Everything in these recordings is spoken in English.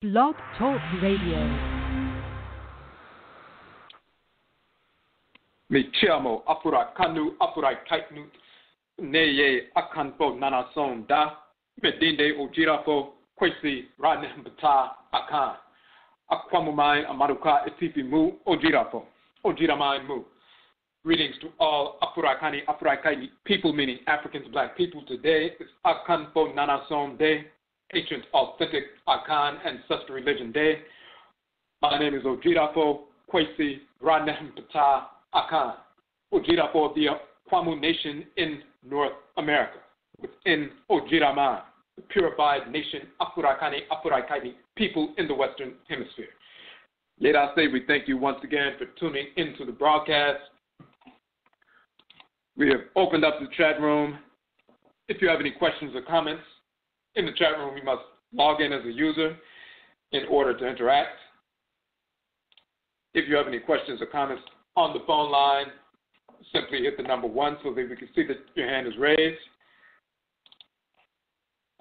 Blog Talk Radio. Me chiamo apura kanu apura kaitnu neye akanpo nanason da medinde ojirafo kwesi ranembata akan akwamumai amaruka etifi mu ojirafo ojiramai mu Greetings to all Afurakani, Afurakani people, meaning Africans, black people. Today is Akanfo Nanasom Day, ancient, authentic Akan ancestral religion day. My name is Ojirafo Kwesi Ranem Pata Akan, Odwirafo of the Akwamu Nation in North America, within Odwiraman, the purified nation, Afurakani, Afurakani people in the Western Hemisphere. Let us say we thank you once again for tuning into the broadcast. We have opened up the chat room. If you have any questions or comments in the chat room, you must log in as a user in order to interact. If you have any questions or comments on the phone line, simply hit the number one so that we can see that your hand is raised.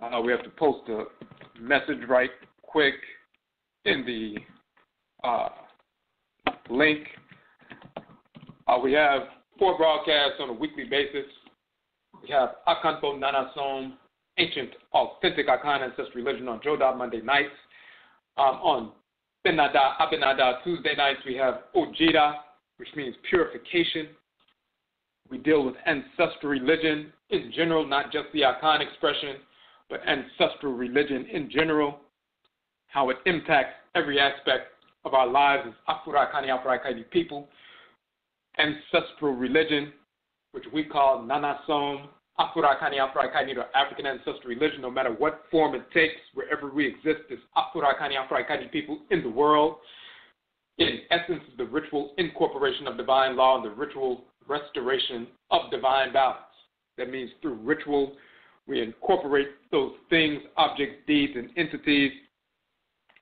Uh, we have to post a message right quick in the uh, link. Uh, we have four broadcasts on a weekly basis. We have Akanfo Nanasom, ancient, authentic Akan ancestral religion on Joda Monday nights. Um, on Benada, Abenada Tuesday nights, we have Odwira, which means purification. We deal with ancestral religion in general, not just the Akan expression, but ancestral religion in general, how it impacts every aspect of our lives as Afurakani people ancestral religion, which we call Nanasom, Afurakani Afurakani, or African ancestral religion, no matter what form it takes, wherever we exist as Afurakani Afurakani people in the world. In essence, is the ritual incorporation of divine law and the ritual restoration of divine balance. That means through ritual, we incorporate those things, objects, deeds, and entities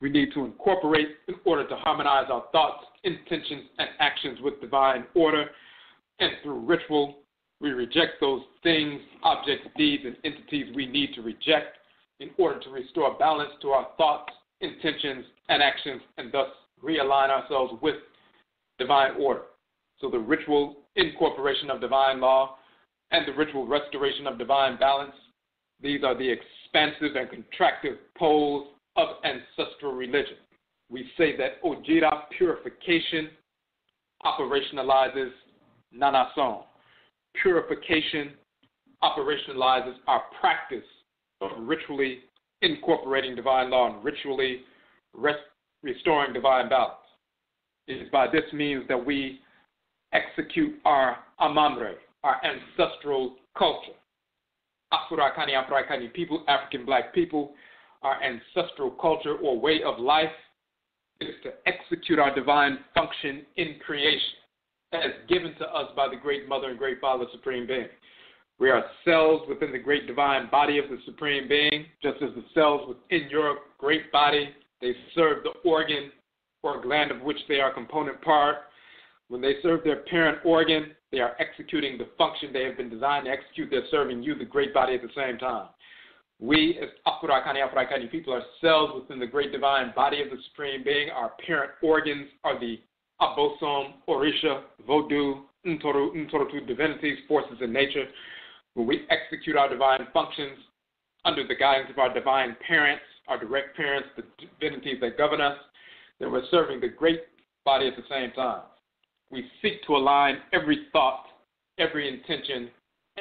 we need to incorporate in order to harmonize our thoughts, intentions, and actions with divine order. And through ritual, we reject those things, objects, deeds, and entities we need to reject in order to restore balance to our thoughts, intentions, and actions, and thus realign ourselves with divine order. So the ritual incorporation of divine law and the ritual restoration of divine balance, these are the expansive and contractive poles of ancestral religion. We say that Odwira purification operationalizes Nanasom. Purification operationalizes our practice of ritually incorporating divine law and ritually rest, restoring divine balance. It is by this means that we execute our amamre, our ancestral culture. Afurakani people, African black people, our ancestral culture or way of life is to execute our divine function in creation as given to us by the great mother and great father supreme being. We are cells within the great divine body of the supreme being, just as the cells within your great body, they serve the organ or gland of which they are component part. When they serve their parent organ, they are executing the function they have been designed to execute. They're serving you, the great body, at the same time. We, as Afurakani Afurakani people, are cells within the great divine body of the Supreme Being. Our parent organs are the Abosom, Orisha, Vodou, Ntoru, Ntorotu divinities, forces in nature. When we execute our divine functions under the guidance of our divine parents, our direct parents, the divinities that govern us, then we're serving the great body at the same time. We seek to align every thought, every intention,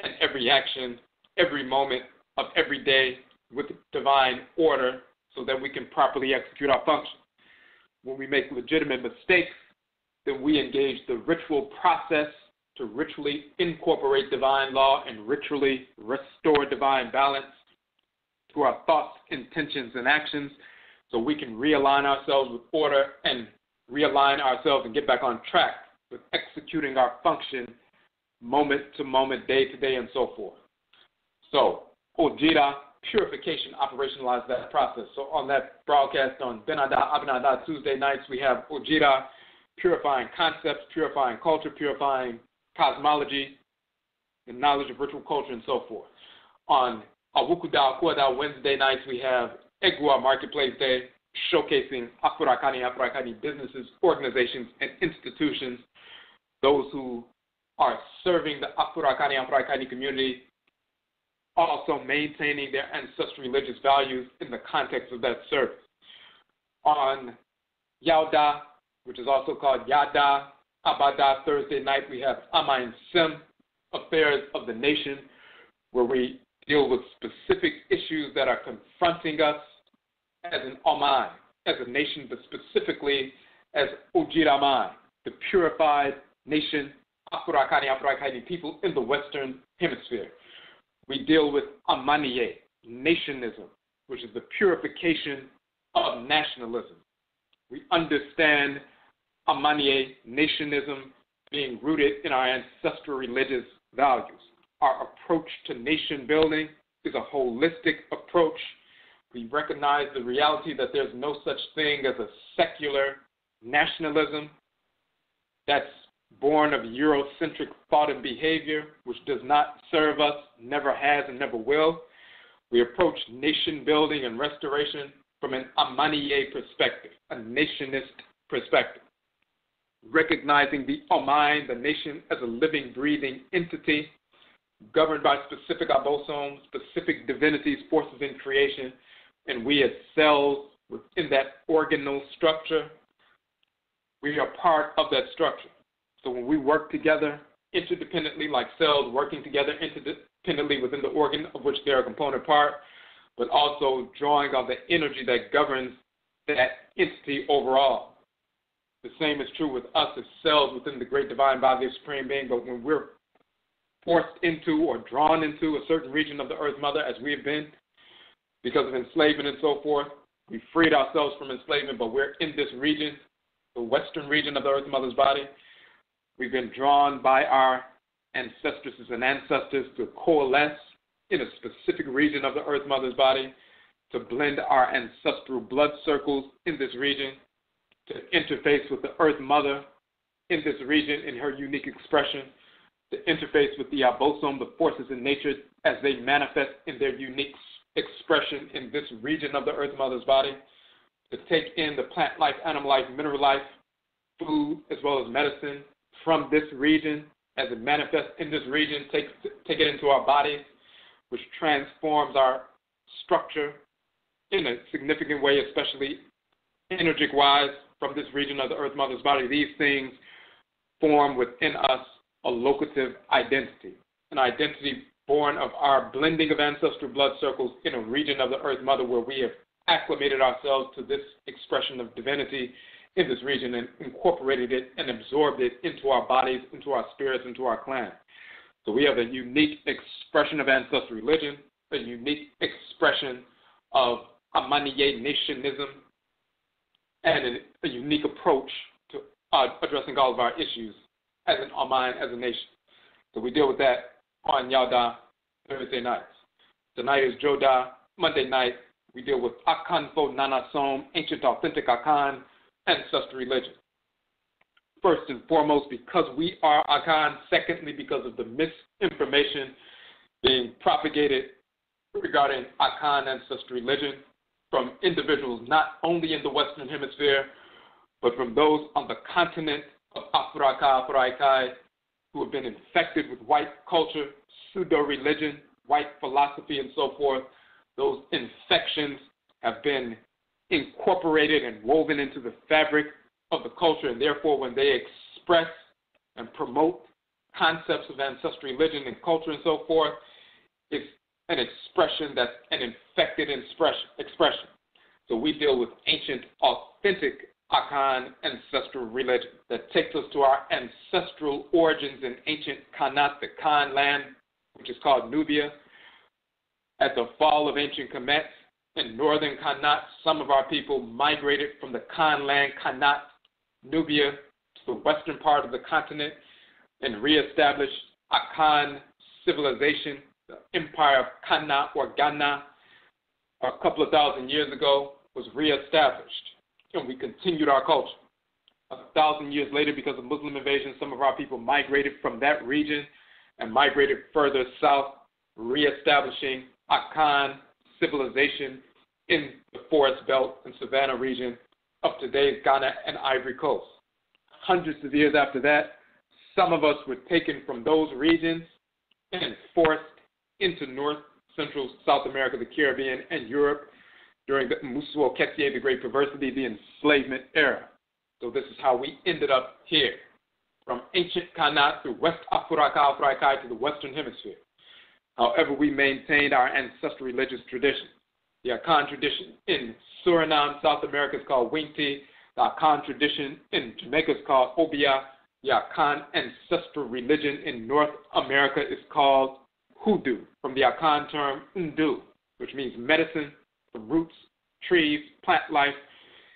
and every action, every moment of every day with divine order so that we can properly execute our function. When we make legitimate mistakes, then we engage the ritual process to ritually incorporate divine law and ritually restore divine balance to our thoughts, intentions, and actions so we can realign ourselves with order and realign ourselves and get back on track with executing our function moment to moment, day to day, and so forth. So, Odwira Purification operationalize that process. So on that broadcast on Benada Abinada Tuesday nights, we have Odwira purifying concepts, purifying culture, purifying cosmology, the knowledge of ritual culture, and so forth. On Awukuda Kuada Wednesday nights, we have Egua Marketplace Day, showcasing Afurakani, Afurakani businesses, organizations, and institutions, those who are serving the Afurakani, Afurakani community, also maintaining their ancestral religious values in the context of that service. On Yauda, which is also called Yada Abada Thursday night, we have Amain Sim, Affairs of the Nation, where we deal with specific issues that are confronting us as an Oman, as a nation, but specifically as Odwiraman, the purified nation, Afurakani, Afurakani people in the Western Hemisphere. We deal with Amaniye, nationism, which is the purification of nationalism. We understand Amaniye, nationism, being rooted in our ancestral religious values. Our approach to nation building is a holistic approach we recognize the reality that there's no such thing as a secular nationalism that's born of Eurocentric thought and behavior, which does not serve us, never has, and never will. We approach nation building and restoration from an Amaniye perspective, a nationist perspective, recognizing the Oman, the nation, as a living, breathing entity governed by specific abosom, specific divinities, forces in creation, and we as cells within that organal structure, we are part of that structure. So when we work together interdependently, like cells working together interdependently within the organ of which they're a component part, but also drawing on the energy that governs that entity overall. The same is true with us as cells within the great divine body of Supreme Being, but when we're forced into or drawn into a certain region of the Earth Mother, as we have been, because of enslavement and so forth. We freed ourselves from enslavement, but we're in this region, the western region of the Earth Mother's body. We've been drawn by our ancestresses and ancestors to coalesce in a specific region of the Earth Mother's body, to blend our ancestral blood circles in this region, to interface with the Earth Mother in this region in her unique expression, to interface with the abosom, the forces in nature as they manifest in their unique expression in this region of the Earth Mother's body to take in the plant life, animal life, mineral life, food, as well as medicine from this region as it manifests in this region, take, take it into our bodies, which transforms our structure in a significant way, especially energetic wise from this region of the Earth Mother's body. These things form within us a locative identity, an identity born of our blending of ancestral blood circles in a region of the Earth Mother where we have acclimated ourselves to this expression of divinity in this region and incorporated it and absorbed it into our bodies, into our spirits, into our clan. So we have a unique expression of ancestral religion, a unique expression of Amaniye nationism, and a, unique approach to uh, addressing all of our issues as an Oman, as a nation. So we deal with that on Yada Thursday nights. Tonight is Joda. Monday night, we deal with Akan Nana Som, ancient authentic Akan, ancestral religion. First and foremost, because we are Akan. Secondly, because of the misinformation being propagated regarding Akan ancestral religion from individuals not only in the Western Hemisphere, but from those on the continent of Afrika, Afrikai, who have been infected with white culture, pseudo religion, white philosophy, and so forth. Those infections have been incorporated and woven into the fabric of the culture, and therefore, when they express and promote concepts of ancestral religion and culture and so forth, it's an expression that's an infected expression. So we deal with ancient, authentic Akan ancestral religion that takes us to our ancestral origins in ancient Kanat, the Khan land, which is called Nubia. At the fall of ancient Kamit in northern Kanat, some of our people migrated from the Khan land, Kanat, Nubia, to the western part of the continent and reestablished Akan civilization, empire of Kana or Ghana, a couple of thousand years ago, was reestablished and we continued our culture. A thousand years later, because of Muslim invasion, some of our people migrated from that region and migrated further south, reestablishing Akan civilization in the forest belt and savanna region of today's Ghana and Ivory Coast. Hundreds of years after that, some of us were taken from those regions and forced into North, Central, South America, the Caribbean, and Europe during the Musuo Ketie, the Great Perversity, the enslavement era. So this is how we ended up here, from ancient Kanat through West Afuraka, Afuraitkait to the Western Hemisphere. However, we maintained our ancestral religious traditions. The Akan tradition in Suriname, South America is called Winti. The Akan tradition in Jamaica is called Obia. The Akan ancestral religion in North America is called Hoodoo, from the Akan term Ndu, which means medicine, the roots, trees, plant life.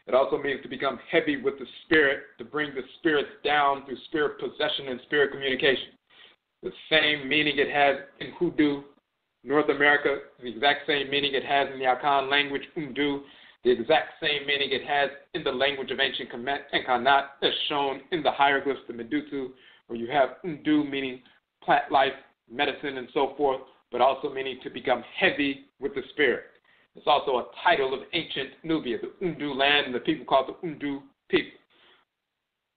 It also means to become heavy with the spirit, to bring the spirits down through spirit possession and spirit communication. The same meaning it has in Hoodoo North America, the exact same meaning it has in the Akan language, Undu, the exact same meaning it has in the language of ancient Kamit and as shown in the hieroglyphs, the Medutu, where you have Undu meaning plant life, medicine, and so forth, but also meaning to become heavy with the spirit. It's also a title of ancient Nubia, the Undu land, and the people called the Undu people.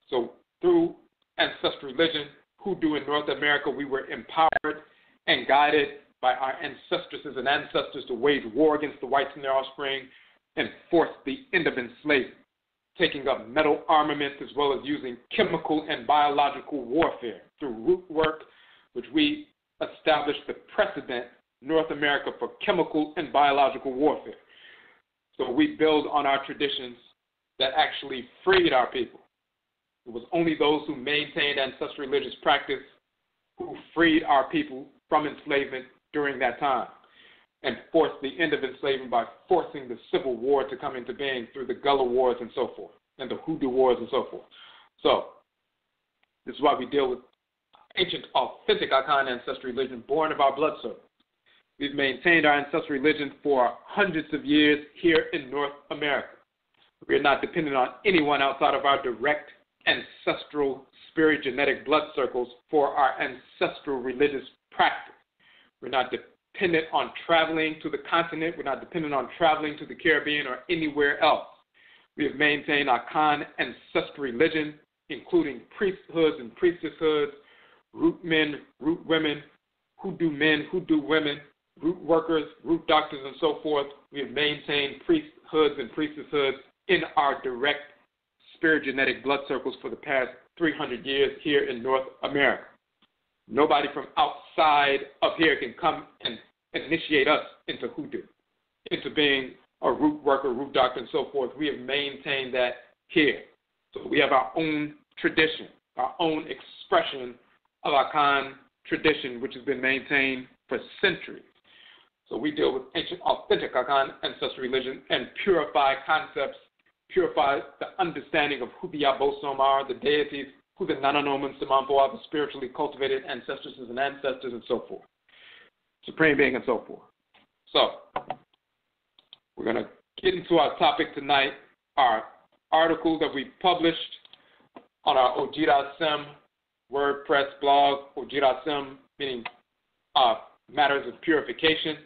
So through ancestral religion, Hoodoo in North America, we were empowered and guided by our ancestresses and ancestors to wage war against the whites and their offspring and force the end of enslavement, taking up metal armaments as well as using chemical and biological warfare through root work, which we established the precedent North America for chemical and biological warfare. So we build on our traditions that actually freed our people. It was only those who maintained ancestral religious practice who freed our people from enslavement during that time and forced the end of enslavement by forcing the Civil War to come into being through the Gullah Wars and so forth, and the Hoodoo Wars and so forth. So, this is why we deal with ancient, authentic Akan ancestral religion born of our blood circle. We've maintained our ancestral religion for hundreds of years here in North America. We are not dependent on anyone outside of our direct ancestral spirit genetic blood circles for our ancestral religious practice. We're not dependent on traveling to the continent. We're not dependent on traveling to the Caribbean or anywhere else. We have maintained our Khan ancestral religion, including priesthoods and priestesshoods, root men, root women, hoodoo men, hoodoo women, root workers, root doctors, and so forth. We have maintained priesthoods and priestesshoods in our direct spirit genetic blood circles for the past 300 years here in North America. Nobody from outside of here can come and initiate us into hoodoo, into being a root worker, root doctor, and so forth. We have maintained that here. So we have our own tradition, our own expression of our Akan tradition, which has been maintained for centuries. So we deal with ancient, authentic Akan ancestral religion and purify concepts, purify the understanding of who the Abosom are, the deities who the Nananom Samanpo are, the spiritually cultivated ancestresses and ancestors and so forth, supreme being and so forth. So, we're going to get into our topic tonight, our article that we published on our Odwirasem WordPress blog, Odwirasem, meaning uh, matters of purification.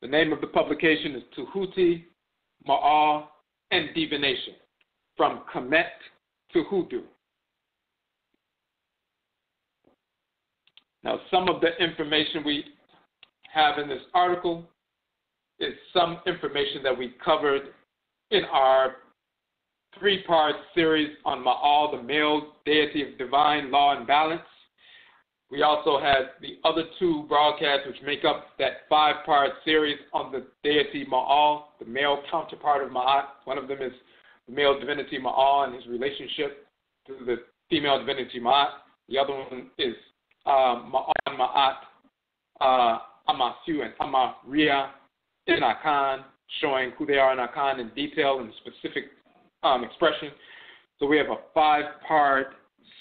The name of the publication is Tehuti, Maa, and Divination from Kamit to hoodoo. Now, some of the information we have in this article is some information that we covered in our three part series on Maa, the male deity of divine law and balance. We also have the other two broadcasts which make up that five part series on the deity Maa, the male counterpart of Ma'at. One of them is the male divinity Maa and his relationship to the female divinity Ma'at. The other one is uh, Ma'an Ma'at, uh, Amasu and Amaria in Akan, showing who they are in Akan in detail and specific um, expression. So we have a five part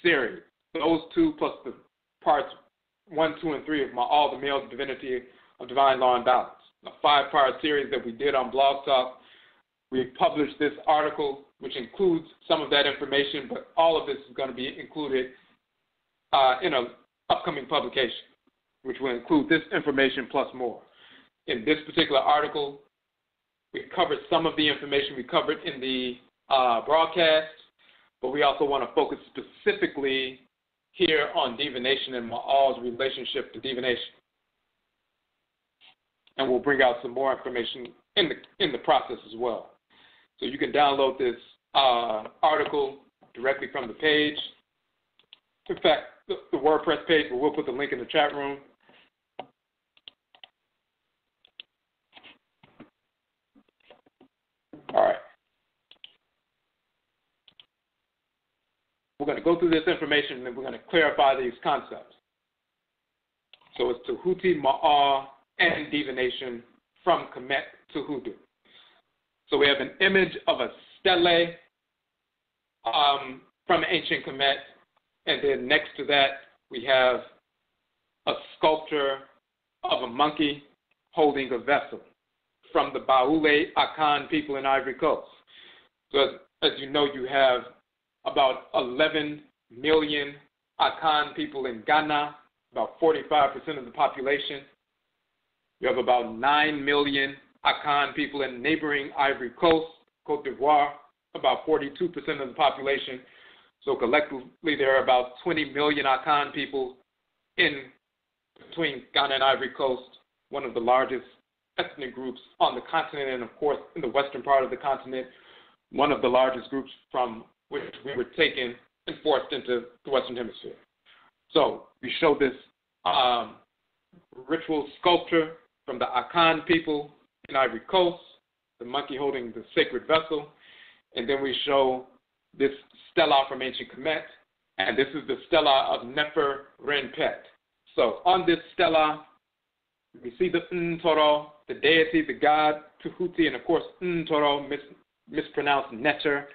series. Those two plus the parts one, two, and three of my All the male divinity of divine law and balance. A five part series that we did on Blog Talk we published this article, which includes some of that information, but all of this is going to be included uh, in an upcoming publication, which will include this information plus more. in this particular article, we covered some of the information we covered in the uh, broadcast, but we also want to focus specifically here on divination and Maa's relationship to divination. And we'll bring out some more information in the in the process as well. So you can download this uh, article directly from the page. In fact, the, the WordPress page, but we'll put the link in the chat room. All right. We're going to go through this information and then we're going to clarify these concepts. So it's Tehuti, Maa, and divination from Kamit to Hoodoo. So we have an image of a stele um, from ancient Kamit, and then next to that we have a sculpture of a monkey holding a vessel from the Baule Akan people in Ivory Coast. So as, as you know, you have about 11 million Akan people in Ghana, about 45% of the population. You have about 9 million Akan people in neighboring Ivory Coast, Cote d'Ivoire, about 42% of the population. So collectively, there are about 20 million Akan people in between Ghana and Ivory Coast, one of the largest ethnic groups on the continent, and of course, in the western part of the continent, one of the largest groups from which we were taken and forced into the Western Hemisphere. So we show this um, ritual sculpture from the Akan people in Ivory Coast, the monkey holding the sacred vessel, and then we show this stela from ancient Kamit, and this is the stela of Nefer Renpet. So on this stela, we see the Ntoro, the deity, the god, Tehuti, and of course Ntoro, mis- mispronounced Neter,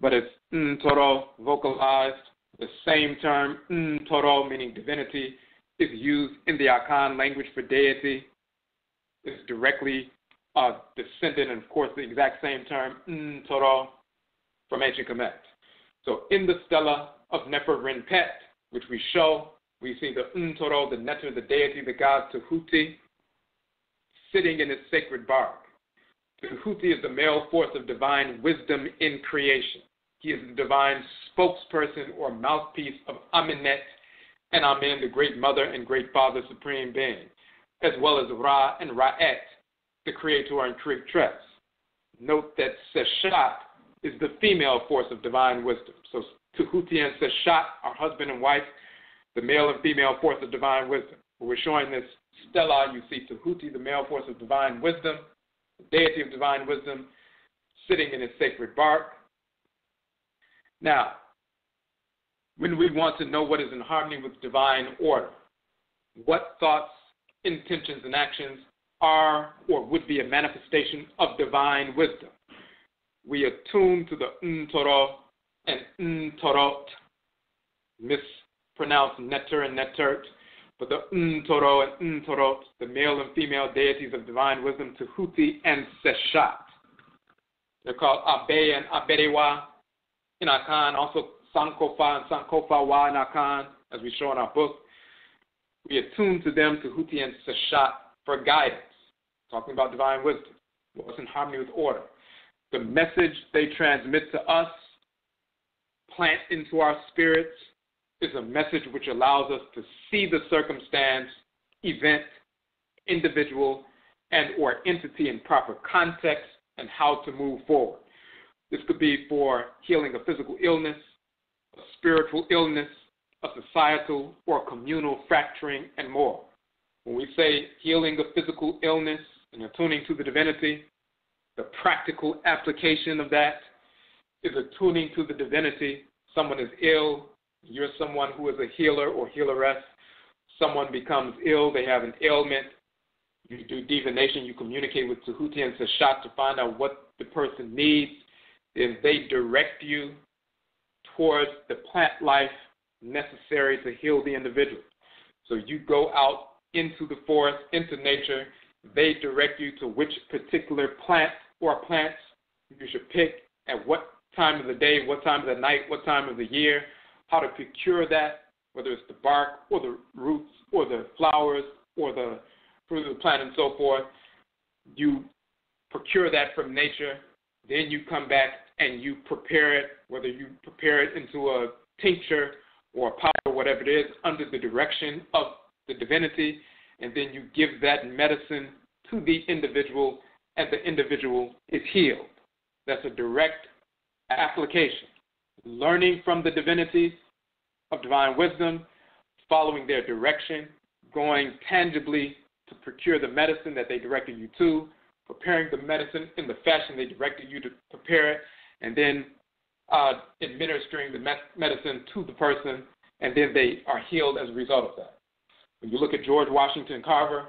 but it's mm, Ntoro vocalized. The same term, mm, Ntoro, meaning divinity, is used in the Akan language for deity. It's directly uh, descendant, and of course the exact same term, mm, Ntoro, from ancient Kamit. So in the stela of Nefer Renpet, which we show, we see the Ntoro, the Neter, the deity, the god Tehuti, sitting in his sacred bark. Tehuti is the male force of divine wisdom in creation. He is the divine spokesperson or mouthpiece of Amenet and Amen, the great mother and great father, supreme being, as well as Ra and Ra'et, the creator and creatress. Note that Seshat is the female force of divine wisdom. So Tehuti and Seshat are husband and wife, the male and female force of divine wisdom. We're showing this stella. you see Tehuti, the male force of divine wisdom, the deity of divine wisdom, sitting in his sacred bark. Now, when we want to know what is in harmony with divine order, what thoughts, intentions, and actions are or would be a manifestation of divine wisdom? We attune to the Ntoro and Ntorot, mispronounced netter and Netert, but the Ntoro and Ntorot, the male and female deities of divine wisdom, Tehuti and Seshat. They're called Abe and Aberewa in Akan, also Sankofa and Sankofa in Akan, as we show in our book. We attune to them, Tehuti and Seshat, for guidance, talking about divine wisdom, what's in harmony with order. The message they transmit to us, plant into our spirits, is a message which allows us to see the circumstance, event, individual, and or entity in proper context and how to move forward. This could be for healing a physical illness, a spiritual illness, a societal or communal fracturing, and more. When we say healing a physical illness and attuning to the divinity, the practical application of that is attuning to the divinity. Someone is ill, you're someone who is a healer or healeress. Someone becomes ill, they have an ailment. You do divination, you communicate with Tehuti and Seshat to find out what the person needs. If they direct you towards the plant life necessary to heal the individual. So you go out into the forest, into nature. They direct you to which particular plant or plants you should pick at what time of the day, what time of the night, what time of the year, how to procure that, whether it's the bark or the roots or the flowers or the fruit of the plant and so forth. you procure that from nature, then you come back and you prepare it, whether you prepare it into a tincture or a powder, or whatever it is, under the direction of the divinity, and then you give that medicine to the individual, and the individual is healed. That's a direct application. Learning from the divinities of divine wisdom, following their direction, going tangibly to procure the medicine that they directed you to, preparing the medicine in the fashion they directed you to prepare it, and then uh, administering the medicine to the person, and then they are healed as a result of that. When you look at George Washington Carver,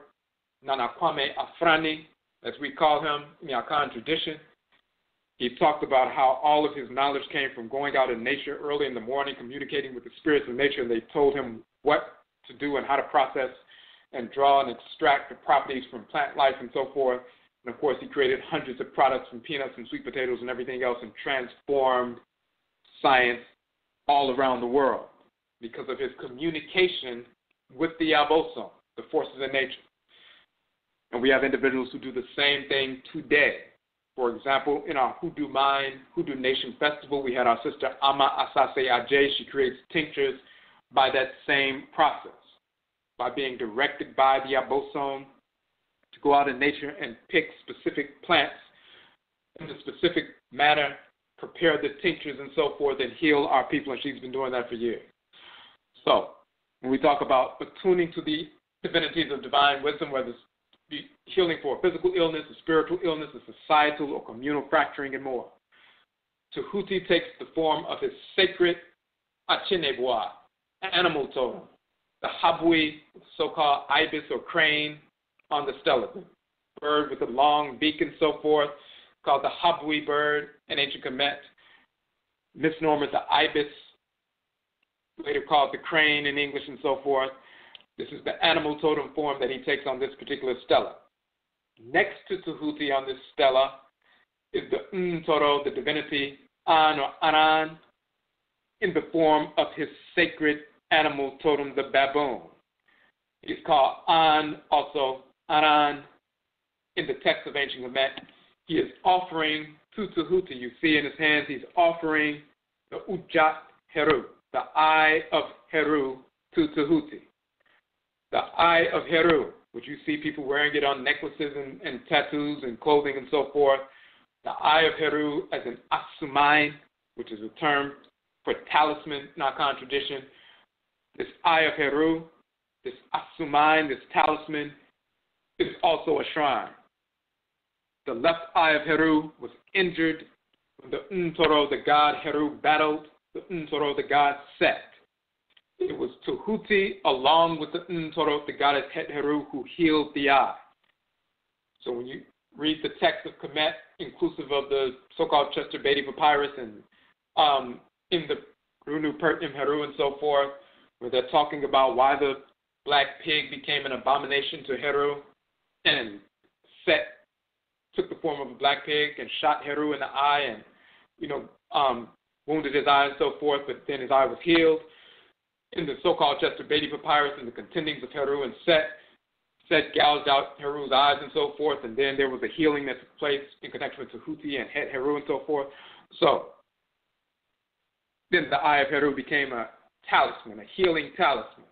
Nana Kwame Afrani, as we call him in the Akan tradition, he talked about how all of his knowledge came from going out in nature early in the morning, communicating with the spirits of nature, and they told him what to do and how to process and draw and extract the properties from plant life and so forth. And of course, he created hundreds of products from peanuts and sweet potatoes and everything else and transformed science all around the world because of his communication with the Abosom, the forces of nature. And we have individuals who do the same thing today. For example, in our Hoodoo Mind, Hoodoo Nation Festival, we had our sister Ama Asase Ajay. She creates tinctures by that same process, by being directed by the Abosom to go out in nature and pick specific plants in a specific manner, prepare the tinctures and so forth, and heal our people. And she's been doing that for years. So, when we talk about attuning to the divinities of divine wisdom, whether it's healing for a physical illness, a spiritual illness, a societal or communal fracturing, and more. Tehuti takes the form of his sacred Achinebois, animal totem, the Habui, so called ibis or crane, on the stela. Bird with a long beak and so forth, called the Habui bird in ancient Kamit. Misnomer the ibis, later called the crane in English and so forth. This is the animal totem form that he takes on this particular stela. Next to Tehuti on this stela is the Ntoro, the divinity An or Anan, in the form of his sacred animal totem, the baboon. He's called An, also Aran, in the text of ancient Kemet. He is offering to Tehuti. You see in his hands, he's offering the Ujat Heru, the eye of Heru to Tehuti. The eye of Heru, which you see people wearing it on necklaces and, and tattoos and clothing and so forth. The eye of Heru as an Asuman, which is a term for talisman in our tradition. This eye of Heru, this Asuman, this talisman, is also a shrine. The left eye of Heru was injured when the Ntoro, the god Heru, battled the Ntoro, the god Set. It was Tehuti, along with the Ntoro, the goddess Het Heru, who healed the eye. So when you read the text of Kamit, inclusive of the so-called Chester Beatty Papyrus and um, in the Runu Pertnim Heru and so forth, where they're talking about why the black pig became an abomination to Heru, and Set took the form of a black pig and shot Heru in the eye and, you know, um, wounded his eye and so forth, but then his eye was healed. In the so-called Chester Beatty Papyrus and the contendings of Heru and Set, Set gouged out Heru's eyes and so forth, and then there was a healing that took place in connection with Tehuti and Het Heru and so forth. So then the eye of Heru became a talisman, a healing talisman.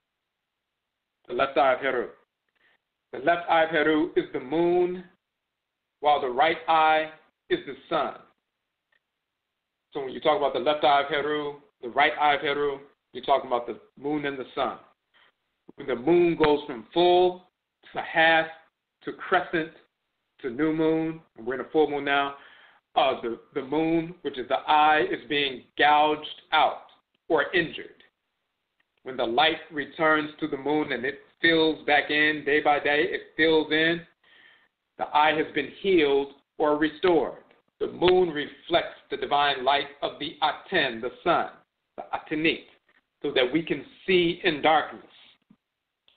The left eye of Heru. The left eye of Heru is the moon, while the right eye is the sun. So when you talk about the left eye of Heru, the right eye of Heru, you're talking about the moon and the sun. When the moon goes from full to half to crescent to new moon, we're in a full moon now, uh, the, the moon, which is the eye, is being gouged out or injured. When the light returns to the moon and it fills back in day by day, it fills in, the eye has been healed or restored. The moon reflects the divine light of the Aten, the sun, the Atenit, so that we can see in darkness.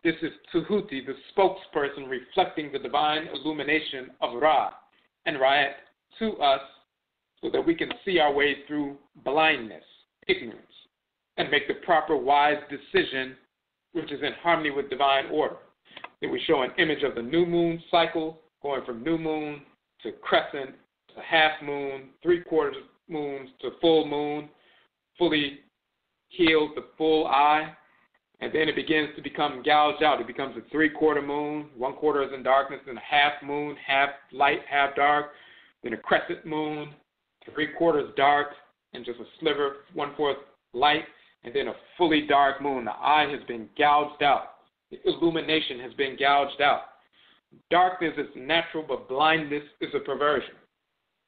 This is Tehuti, the spokesperson reflecting the divine illumination of Ra and Ra'et to us so that we can see our way through blindness, ignorance, and make the proper wise decision which is in harmony with divine order. Then we show an image of the new moon cycle going from new moon to crescent to half moon, three quarters moons to full moon, fully healed the full eye, and then it begins to become gouged out. It becomes a three quarter moon, one quarter is in darkness, then a half moon, half light, half dark, then a crescent moon, three quarters dark, and just a sliver, one fourth light, and then a fully dark moon. The eye has been gouged out. The illumination has been gouged out. Darkness is natural, but blindness is a perversion.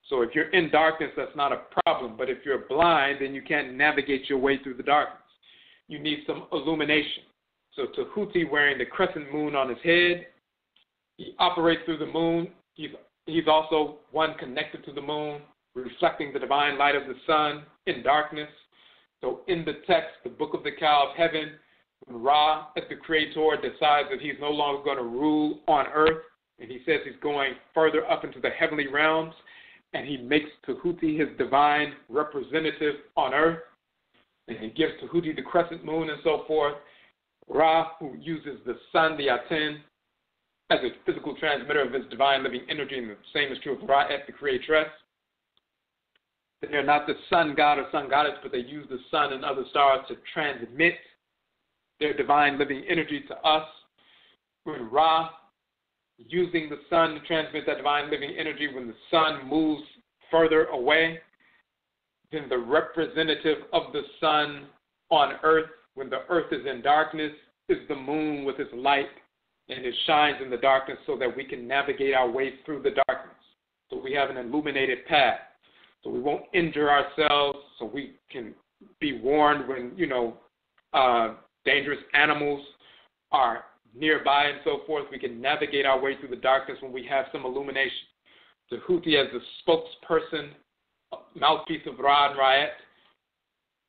So if you're in darkness, that's not a problem. But if you're blind, then you can't navigate your way through the darkness. You need some illumination. So Tehuti wearing the crescent moon on his head, he operates through the moon. He's he's also one connected to the moon, reflecting the divine light of the sun in darkness. So in the text, the book of the cow of heaven, when Ra, as the creator, decides that he's no longer going to rule on earth, and he says he's going further up into the heavenly realms, and he makes Tehuti his divine representative on earth, and he gives Tehuti the crescent moon and so forth. Ra, who uses the sun, the Aten, as a physical transmitter of his divine living energy, and the same is true of Ra'et, the creatress. They're not the sun god or sun goddess, but they use the sun and other stars to transmit their divine living energy to us. When Ra, using the sun to transmit that divine living energy, when the sun moves further away, then the representative of the sun on earth, when the earth is in darkness, is the moon with its light, and it shines in the darkness so that we can navigate our way through the darkness. So we have an illuminated path. So we won't injure ourselves, so we can be warned when, you know, uh, dangerous animals are nearby and so forth. We can navigate our way through the darkness when we have some illumination. Tehuti as the spokesperson, mouthpiece of Ra and Ra'et,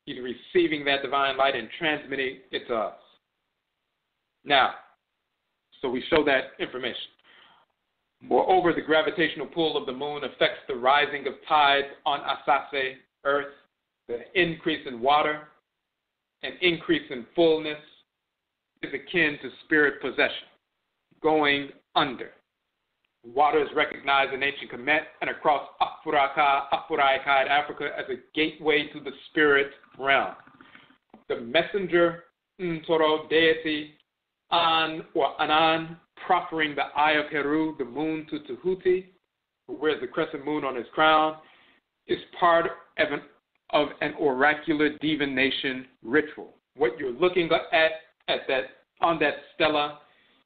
he's receiving that divine light and transmitting it to us. Now, so we show that information. Moreover, the gravitational pull of the moon affects the rising of tides on Asase, Earth, the increase in water, an increase in fullness is akin to spirit possession, going under. Water is recognized in ancient Kamit and across Afuraka, Afuraitkait, Africa as a gateway to the spirit realm. The messenger, Ntoro deity, An or Anan, proffering the eye of Heru, the moon to Tehuti, who wears the crescent moon on his crown, is part of an of an oracular divination ritual. What you're looking at at that on that stela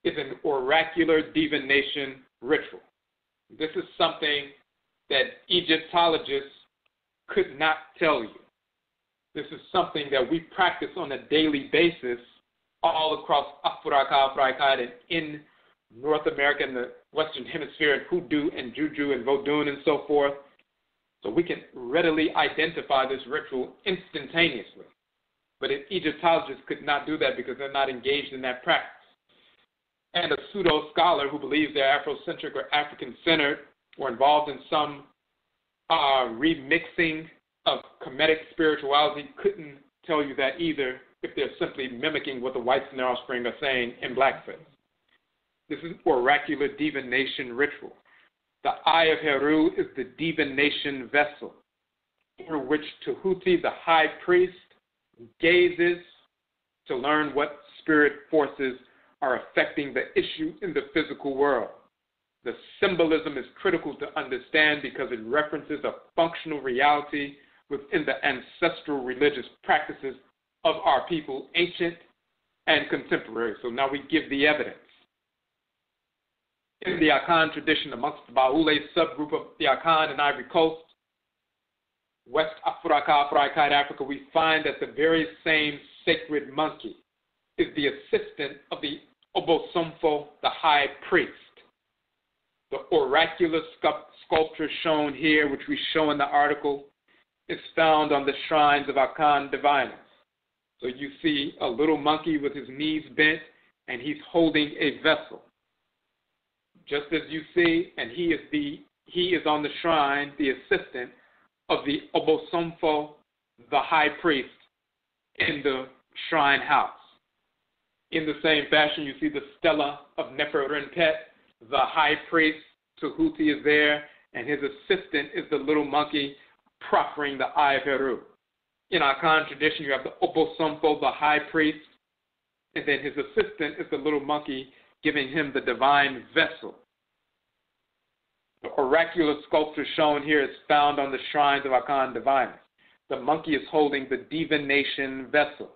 is an oracular divination ritual. This is something that Egyptologists could not tell you. This is something that we practice on a daily basis all across Africa, Africa, and in North America and the Western Hemisphere, and hoodoo and juju and vodun and so forth. So we can readily identify this ritual instantaneously. But Egyptologists could not do that because they're not engaged in that practice. And a pseudo scholar who believes they're Afrocentric or African centered or involved in some uh, remixing of Kemetic spirituality couldn't tell you that either if they're simply mimicking what the whites and their offspring are saying in blackface. This is oracular divination ritual. The eye of Heru is the divination vessel through which Tehuti, the high priest, gazes to learn what spirit forces are affecting the issue in the physical world. The symbolism is critical to understand because it references a functional reality within the ancestral religious practices of our people, ancient and contemporary. So now we give the evidence in the Akan tradition amongst the Baule subgroup of the Akan and Ivory Coast, West Africa, Africa, Africa, we find that the very same sacred monkey is the assistant of the Obosomfo, the high priest. The oracular sculpture shown here, which we show in the article, is found on the shrines of Akan diviners. So you see a little monkey with his knees bent, and he's holding a vessel just as you see, and he is the he is on the shrine, the assistant of the Obosomfo, the high priest, in the shrine house. In the same fashion, you see the stela of Neferrenpet, the high priest, Tehuti is there, and his assistant is the little monkey proffering the eye of Heru. In Akan tradition, you have the Obosomfo, the high priest, and then his assistant is the little monkey giving him the divine vessel. The oracular sculpture shown here is found on the shrines of Akan diviners. The monkey is holding the divination vessel.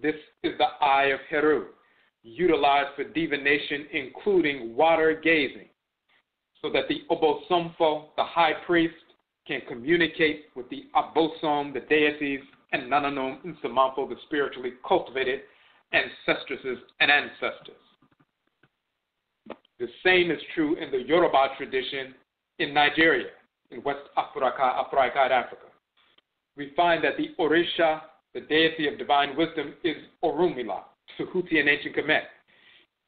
This is the eye of Heru, utilized for divination, including water gazing, so that the Obosomfo, the high priest, can communicate with the Abosom, the deities, and Nananom Nsamanfo, the spiritually cultivated ancestresses and ancestors. The same is true in the Yoruba tradition in Nigeria, in West Africa, Africa, Africa. We find that the Orisha, the deity of divine wisdom, is Orunmila, Tehuti in ancient Kamit.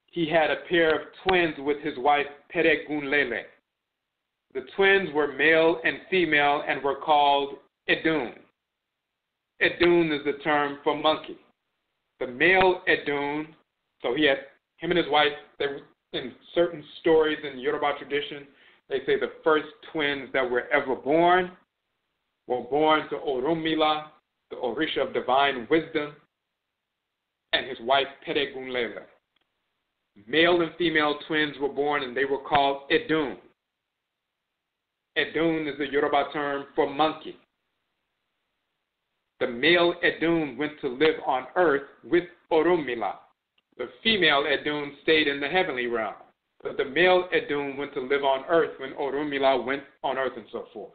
He had a pair of twins with his wife Peregunlele. The twins were male and female and were called Edun. Edun is the term for monkey. The male Edun, so he had him and his wife, they in certain stories in Yoruba tradition, they say the first twins that were ever born were born to Orunmila, the Orisha of divine wisdom, and his wife Peregunlele. Male and female twins were born and they were called Edun. Edun is the Yoruba term for monkey. The male Edun went to live on earth with Orunmila. The female Edun stayed in the heavenly realm. But the male Edun went to live on earth when Orunmila went on earth and so forth.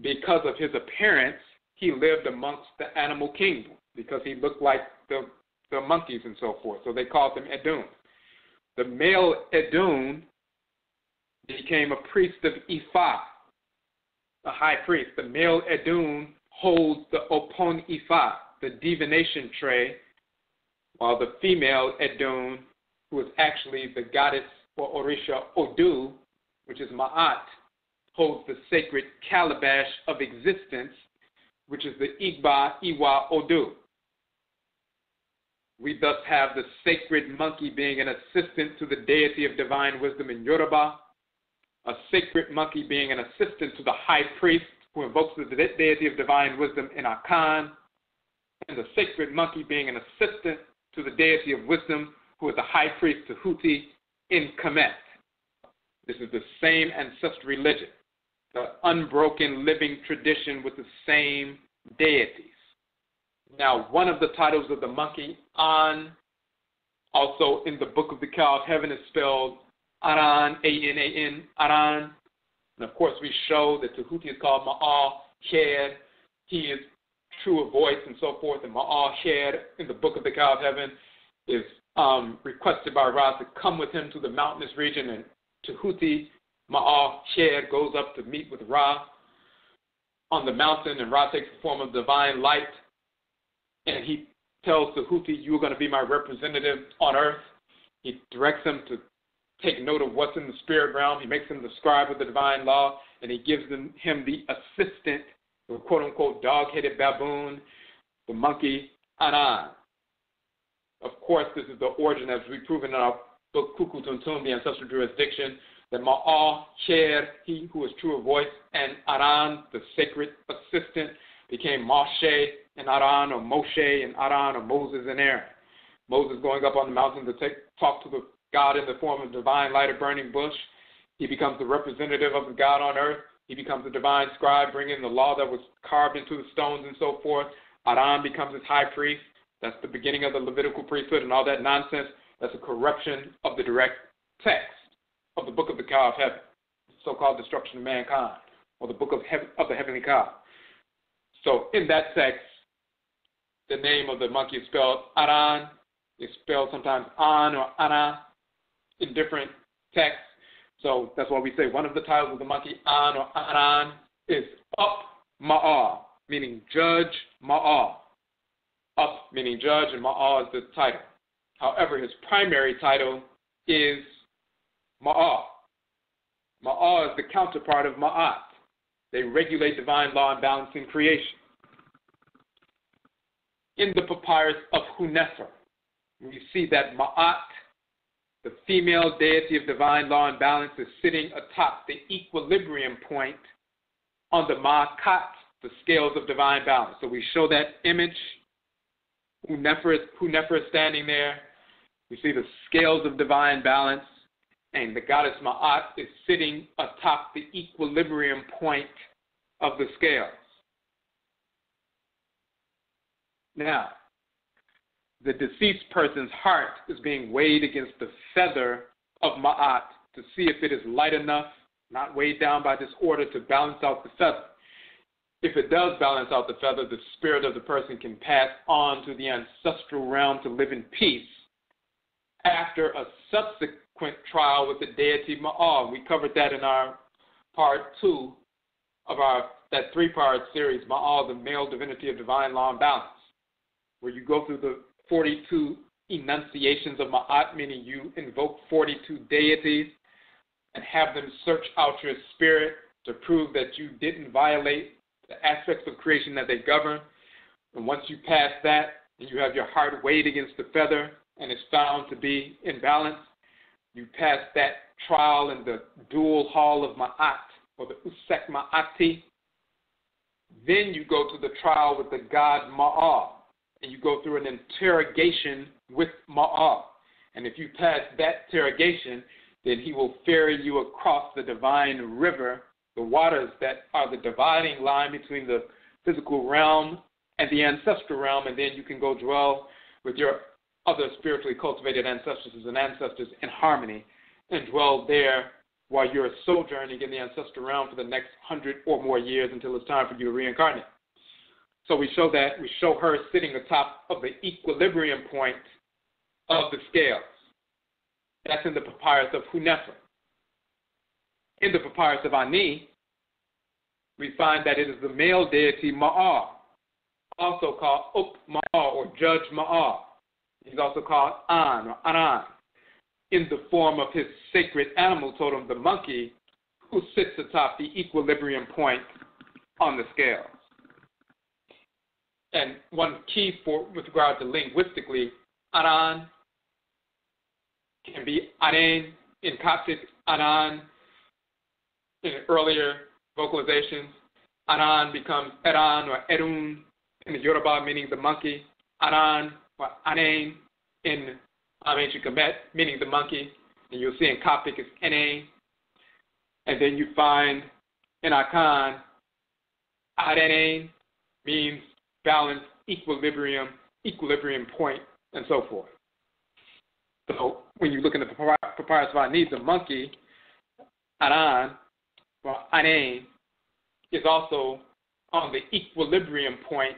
Because of his appearance, he lived amongst the animal kingdom because he looked like the, the monkeys and so forth. So they called him Edun. The male Edun became a priest of Ifa, the high priest. The male Edun holds the Opon Ifa, the divination tray, while the female Edun, who is actually the goddess or Orisha Odu, which is Ma'at, holds the sacred calabash of existence, which is the Igba Iwa Odu. We thus have the sacred monkey being an assistant to the deity of divine wisdom in Yoruba, a sacred monkey being an assistant to the high priest who invokes the deity of divine wisdom in Akan, and the sacred monkey being an assistant to the deity of wisdom who is the high priest Tehuti in Kamit. This is the same ancestral religion, the unbroken living tradition with the same deities. Now, one of the titles of the monkey, An, also in the book of the Cow of Heaven, is spelled Aran, A-N-A-N, Aran. And of course, we show that Tehuti is called Ma'al Shed. He is true of voice and so forth. And Ma'al Shed in the book of the Cow of Heaven is um, requested by Ra to come with him to the mountainous region. And to Tehuti, Ma'al Shed, goes up to meet with Ra on the mountain. And Ra takes the form of divine light. And he tells Tehuti, You are going to be my representative on earth. He directs him to take note of what's in the spirit realm. He makes him the scribe of the divine law, and he gives them, him the assistant, the quote unquote dog headed baboon, the monkey Anan. Of course, this is the origin, as we've proven in our book Tuntun, the ancestral jurisdiction, that Ma'al Cher, he who is true of voice, and Aran, the sacred assistant, became Moshe and Aran, or Moshe and Aran, or Moses and Aaron. Moses going up on the mountain to take, talk to the God in the form of divine light of burning bush. He becomes the representative of the God on earth. He becomes the divine scribe, bringing the law that was carved into the stones and so forth. Aram becomes his high priest. That's the beginning of the Levitical priesthood and all that nonsense. That's a corruption of the direct text of the book of the Cow of Heaven, so-called destruction of mankind, or the book of, heaven, of the heavenly cow. So in that text, the name of the monkey is spelled Aran. It's spelled sometimes An or Ana in different texts. So that's why we say one of the titles of the monkey, An or Anan, is Up Maa, meaning judge Maa. Up meaning judge, and Maa is the title. However, his primary title is Maa. Maa is the counterpart of Ma'at. They regulate divine law and balance in creation. In the papyrus of Hunefer, we see that Ma'at the female deity of divine law and balance is sitting atop the equilibrium point on the Ma'at, the scales of divine balance. So we show that image. Hunefer is standing there. We see the scales of divine balance, and the goddess Ma'at is sitting atop the equilibrium point of the scales. Now, the deceased person's heart is being weighed against the feather of Ma'at to see if it is light enough, not weighed down by disorder, to balance out the feather. If it does balance out the feather, the spirit of the person can pass on to the ancestral realm to live in peace after a subsequent trial with the deity Maa. We covered that in our part two of our that three part series, Maa, the male divinity of divine law and balance, where you go through the 42 enunciations of Ma'at, meaning you invoke 42 deities and have them search out your spirit to prove that you didn't violate the aspects of creation that they govern. And once you pass that, and you have your heart weighed against the feather and it's found to be in balance, you pass that trial in the dual hall of Ma'at, or the Usek Ma'ati. Then you go to the trial with the god Maa and you go through an interrogation with Maa. And if you pass that interrogation, then he will ferry you across the divine river, the waters that are the dividing line between the physical realm and the ancestral realm, and then you can go dwell with your other spiritually cultivated ancestors and ancestors in harmony and dwell there while you're sojourning in the ancestral realm for the next hundred or more years until it's time for you to reincarnate. So we show that we show her sitting atop of the equilibrium point of the scales. That's in the papyrus of Hunefer. In the papyrus of Ani, we find that it is the male deity Maa, also called Up Maa or Judge Maa. He's also called An or Anan, in the form of his sacred animal totem, the monkey, who sits atop the equilibrium point on the scales. And one key for with regard to linguistically, Aran can be Aren in Coptic, Aran in earlier vocalizations. Aran becomes Eran or Erun in the Yoruba, meaning the monkey. Aran or Ane in um, ancient Kemet, meaning the monkey. And you'll see in Coptic it's Ene. And then you find in Akan, Arene means balance, equilibrium, equilibrium point, and so forth. So when you look in the papyrus of Ani, the monkey, Aran, or Ane, is also on the equilibrium point,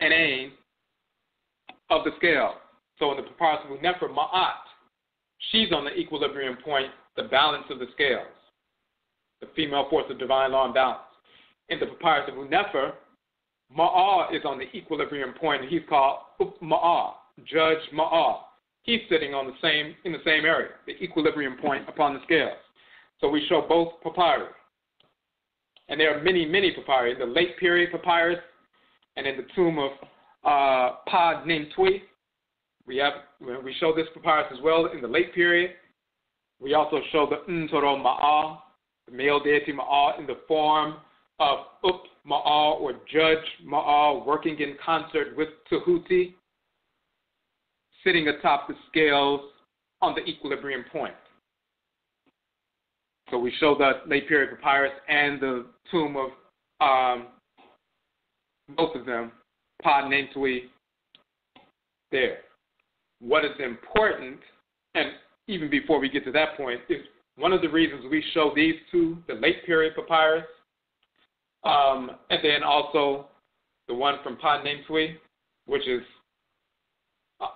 Ane, of the scale. So in the papyrus of Nefer, Ma'at, she's on the equilibrium point, the balance of the scales, the female force of divine law and balance. In the papyrus of Nefer, Maa is on the equilibrium point, he's called Maa, Judge Maa. He's sitting on the same in the same area, the equilibrium point upon the scales. So we show both papyri. And there are many, many papyri. The late period papyrus and in the tomb of uh, Pa Tui, we have we show this papyrus as well in the late period. We also show the Ntoro Maa, the male deity Maa, in the form of Up Maa or Judge Maa working in concert with Tehuti, sitting atop the scales on the equilibrium point. So we show the late period papyrus and the tomb of um, both of them, Pa Nentui, there. What is important, and even before we get to that point, is one of the reasons we show these two, the late period papyrus um, and then also the one from Pa Namesui, which is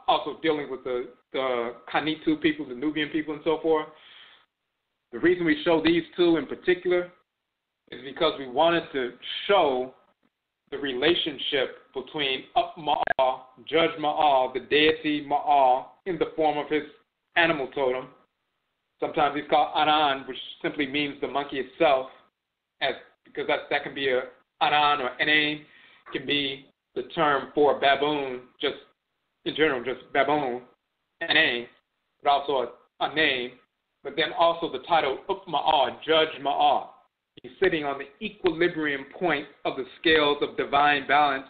also dealing with the, the Kanitu people, the Nubian people, and so forth. The reason we show these two in particular is because we wanted to show the relationship between Up Maa, Judge Maa, the deity Maa, in the form of his animal totem. Sometimes he's called Anan, which simply means the monkey itself, as because that that can be a anan or ene can be the term for baboon, just in general, just baboon, ene, but also a, a name, but then also the title Upma'ah, Judge Maa. He's sitting on the equilibrium point of the scales of divine balance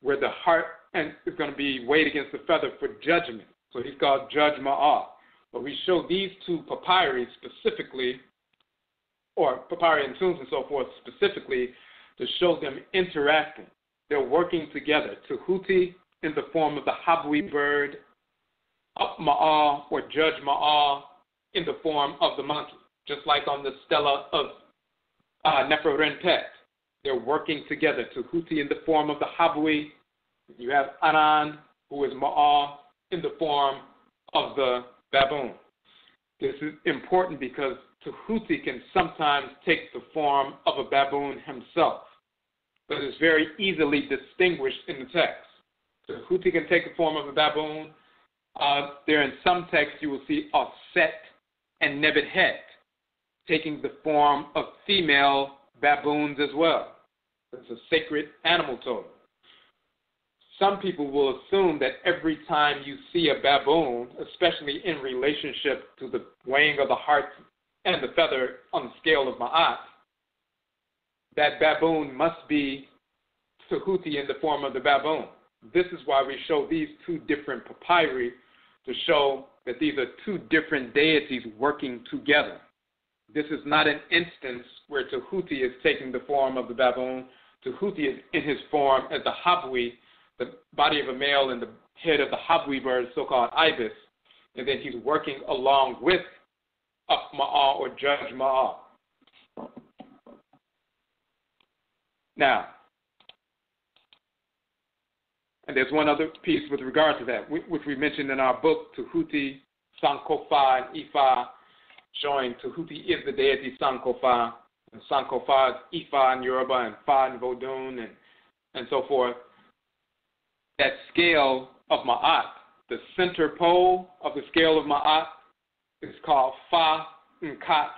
where the heart and is going to be weighed against the feather for judgment. So he's called Judge Maa. But we show these two papyri specifically, or papyri and tombs and so forth specifically, to show them interacting. They're working together. Tehuti in the form of the habwi bird, Up Maa or Judge Maa in the form of the monkey, just like on the stela of uh, Neferrenpet. They're working together. Tehuti in the form of the habwi. You have Anan, who is Maa in the form of the baboon. This is important because Tehuti can sometimes take the form of a baboon himself, but is very easily distinguished in the text. Tehuti can take the form of a baboon. Uh, there in some texts you will see Osset and Nebethet taking the form of female baboons as well. It's a sacred animal totem some people will assume that every time you see a baboon, especially in relationship to the weighing of the heart and the feather on the scale of Ma'at, that baboon must be Tehuti in the form of the baboon. This is why we show these two different papyri to show that these are two different deities working together. This is not an instance where Tehuti is taking the form of the baboon. Tehuti is in his form as the Habwi the body of a male and the head of the habwi bird, so-called ibis, and then he's working along with Maa or Judge Maa. Now, and there's one other piece with regard to that, which we mentioned in our book, Tehuti, Sankofa, and Ifa, showing Tehuti is the deity Sankofa, and Sankofa is Ifa in Yoruba, and Fa in Vodun, and, and so forth that scale of Ma'at, the center pole of the scale of Ma'at, is called Fa Nkat.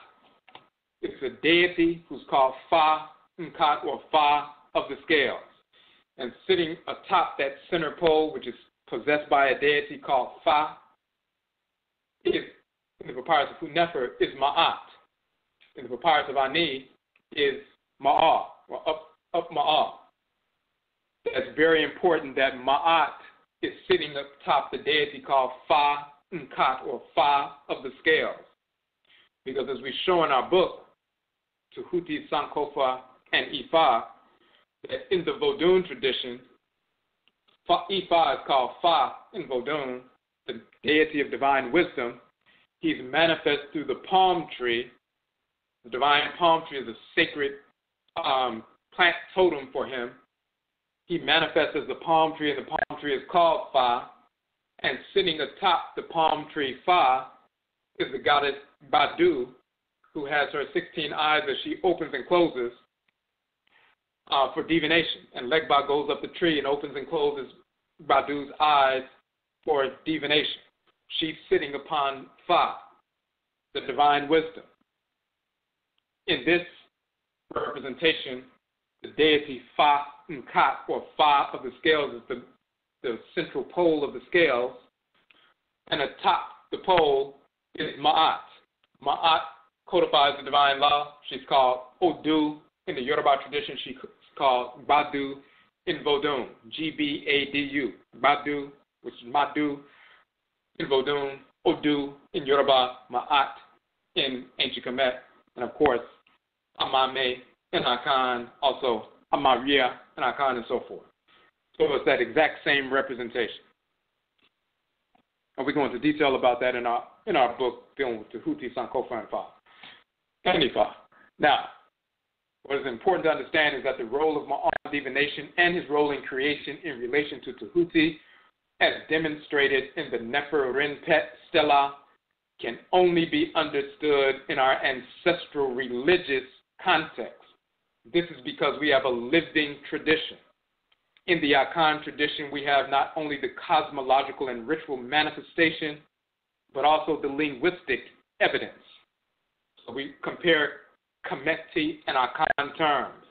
It's a deity who's called Fa Nkat or Fa of the scales. And sitting atop that center pole, which is possessed by a deity called Fa, is, in the papyrus of Hunefer, is Ma'at. In the papyrus of Ani, is Maa, or up, up it's very important that Ma'at is sitting atop the deity called Fa Nkat or Fa of the scales. Because as we show in our book, Tehuti Sankofa and Ifa, that in the Vodun tradition, Fa, Ifa is called Fa in Vodun, the deity of divine wisdom. He's manifest through the palm tree. The divine palm tree is a sacred um, plant totem for him he manifests as the palm tree, and the palm tree is called Fa. And sitting atop the palm tree Fa is the goddess Gbadu, who has her 16 eyes as she opens and closes uh, for divination. And Legba goes up the tree and opens and closes Gbadu's eyes for divination. She's sitting upon Fa, the divine wisdom. In this representation, the deity Fa Nkat, or Fa of the scales, is the, the central pole of the scales. And atop the pole is Ma'at. Ma'at codifies the divine law. She's called Odu. In the Yoruba tradition, she's called Gbadu in Vodun. G B A D U. Gbadu, which is Madu in Vodun. Odu in Yoruba. Ma'at in ancient Kamit. And of course, Amame in Akan, also Amaria in Akan, and so forth. So it's that exact same representation. And we go into detail about that in our in our book dealing with Tehuti, Sankofa, and Fa. Fa. Now, what is important to understand is that the role of Ma'an divination and his role in creation in relation to Tehuti, as demonstrated in the Neferrenpet stela, can only be understood in our ancestral religious context. This is because we have a living tradition. In the Akan tradition, we have not only the cosmological and ritual manifestation, but also the linguistic evidence. So we compare Kemeti and Akan terms.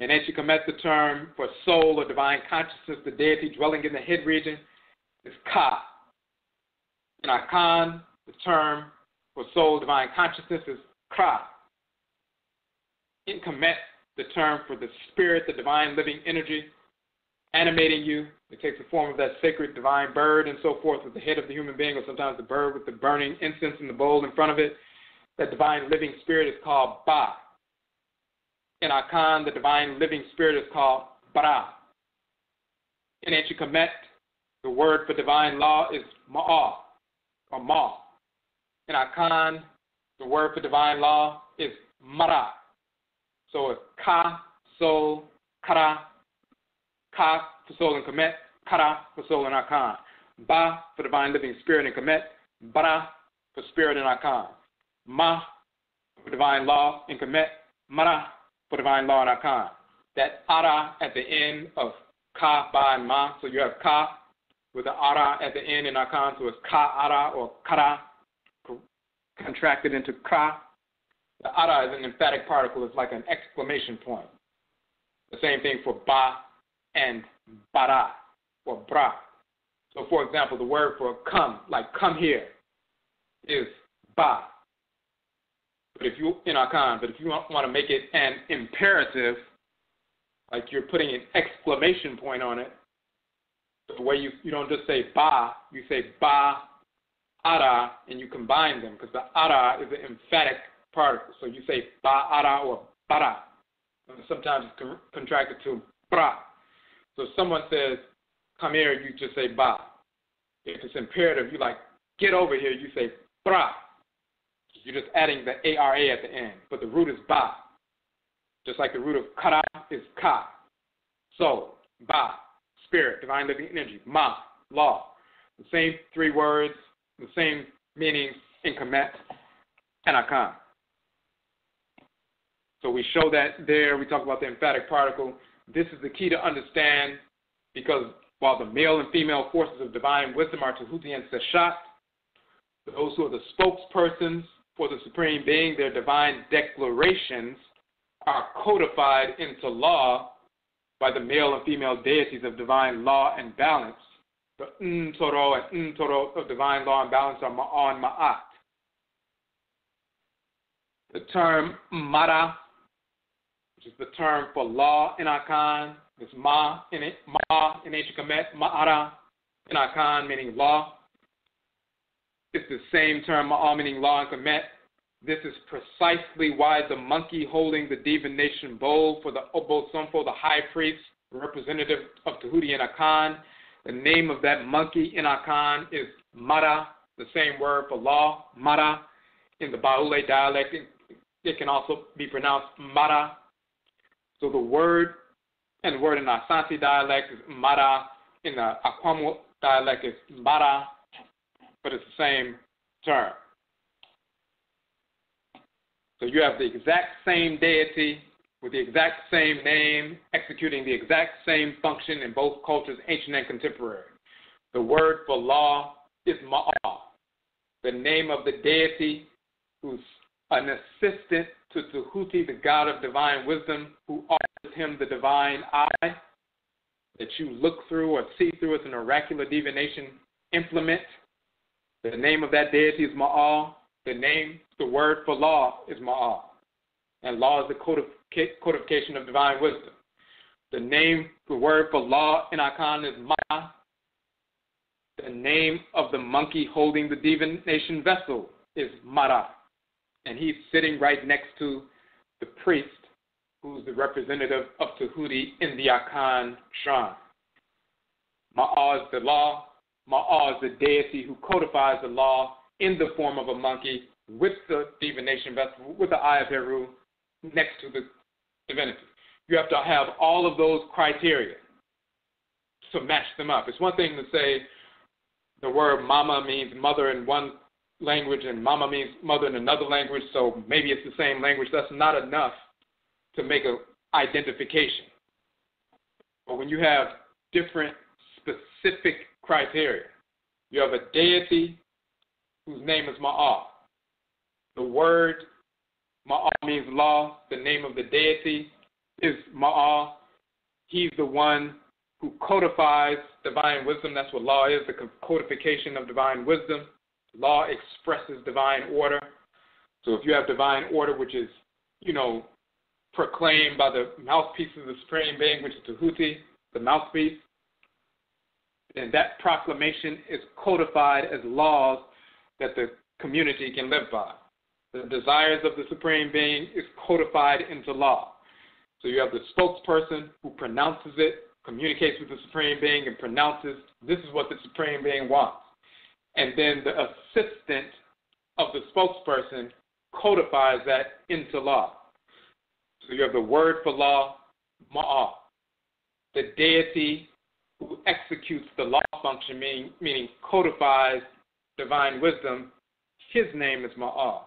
In ancient Kamit, the term for soul or divine consciousness, the deity dwelling in the head region, is Ka. In Akan, the term for soul divine consciousness is Kra. In Kamit, the term for the spirit, the divine living energy animating you. It takes the form of that sacred divine bird and so forth with the head of the human being, or sometimes the bird with the burning incense in the bowl in front of it. That divine living spirit is called Ba. In Akan, the divine living spirit is called Bara. In ancient Kamit, the word for divine law is Maa or Ma. In Akan, the word for divine law is Mara. So it's Ka, Soul, Kara, Ka for soul and Kamit, Kara for soul and Akan. Ba for divine living spirit and Kamit, Bara for spirit and Akan. Ma for divine law and Kamit, Mara for divine law and Akan. That Ara at the end of Ka, Ba, and Ma. So you have Ka with the Ara at the end in Akan, so it's Ka Ara or Kara contracted into Ka. The Ara is an emphatic particle, it's like an exclamation point. The same thing for Ba and bara or bra. So, for example, the word for come, like come here, is ba. But if you in Akan, but if you want to make it an imperative, like you're putting an exclamation point on it, the way you you don't just say ba, you say ba, ara, and you combine them because the ara is an emphatic particle. So you say ba ara or bara. Sometimes it's contracted to bra. So if someone says, come here, you just say ba. If it's imperative, you like, get over here, you say bra. You're just adding the ARA at the end, but the root is ba. Just like the root of kara is ka. So, ba, spirit, divine living energy, ma, law. The same three words, the same meanings in Kamit and Akan. So we show that there. We talk about the emphatic particle. This is the key to understand because while the male and female forces of divine wisdom are Tehuti and Seshat, those who are the spokespersons for the Supreme Being, their divine declarations are codified into law by the male and female deities of divine law and balance. The Ntoro and Ntoro of divine law and balance are Ma'an Ma'at. The term Mara which is the term for law in Akan. It's ma in it, ma in ancient Kamit, ma'ara in Akan, meaning law. It's the same term, ma'a meaning law in Kamit. This is precisely why the monkey holding the divination bowl for the Obosomfo, the high priest, representative of Tehuti in Akan, the name of that monkey in Akan is Mara, the same word for law, Mara. In the Baule dialect, it can also be pronounced Mara so the word and the word in Asante dialect is Mara, in the Akwamu dialect is Mara, but it's the same term. So you have the exact same deity with the exact same name, executing the exact same function in both cultures, ancient and contemporary. The word for law is Maa, the name of the deity who's an assistant to Tehuti, the God of divine wisdom, who offers him the divine eye that you look through or see through as an oracular divination implement. The name of that deity is Maa. The name, the word for law is Maa. And law is the codification of divine wisdom. The name, the word for law in Akan is Ma. The name of the monkey holding the divination vessel is Mara and he's sitting right next to the priest who's the representative of Tehuti in the Akan shrine. Maa is the law. Maa is the deity who codifies the law in the form of a monkey with the divination vessel, with the eye of Heru next to the divinity. You have to have all of those criteria to match them up. It's one thing to say the word mama means mother in one language and mama means mother in another language, so maybe it's the same language. That's not enough to make an identification. But when you have different specific criteria, you have a deity whose name is Maa. The word Maa means law. The name of the deity is Maa. He's the one who codifies divine wisdom. That's what law is, the codification of divine wisdom Law expresses divine order. So if you have divine order, which is, you know, proclaimed by the mouthpiece of the Supreme Being, which is Tehuti, the mouthpiece, then that proclamation is codified as laws that the community can live by. The desires of the Supreme Being is codified into law. So you have the spokesperson who pronounces it, communicates with the Supreme Being, and pronounces this is what the Supreme Being wants. And then the assistant of the spokesperson codifies that into law. So you have the word for law, maa. The deity who executes the law function, meaning, meaning codifies divine wisdom, his name is maa.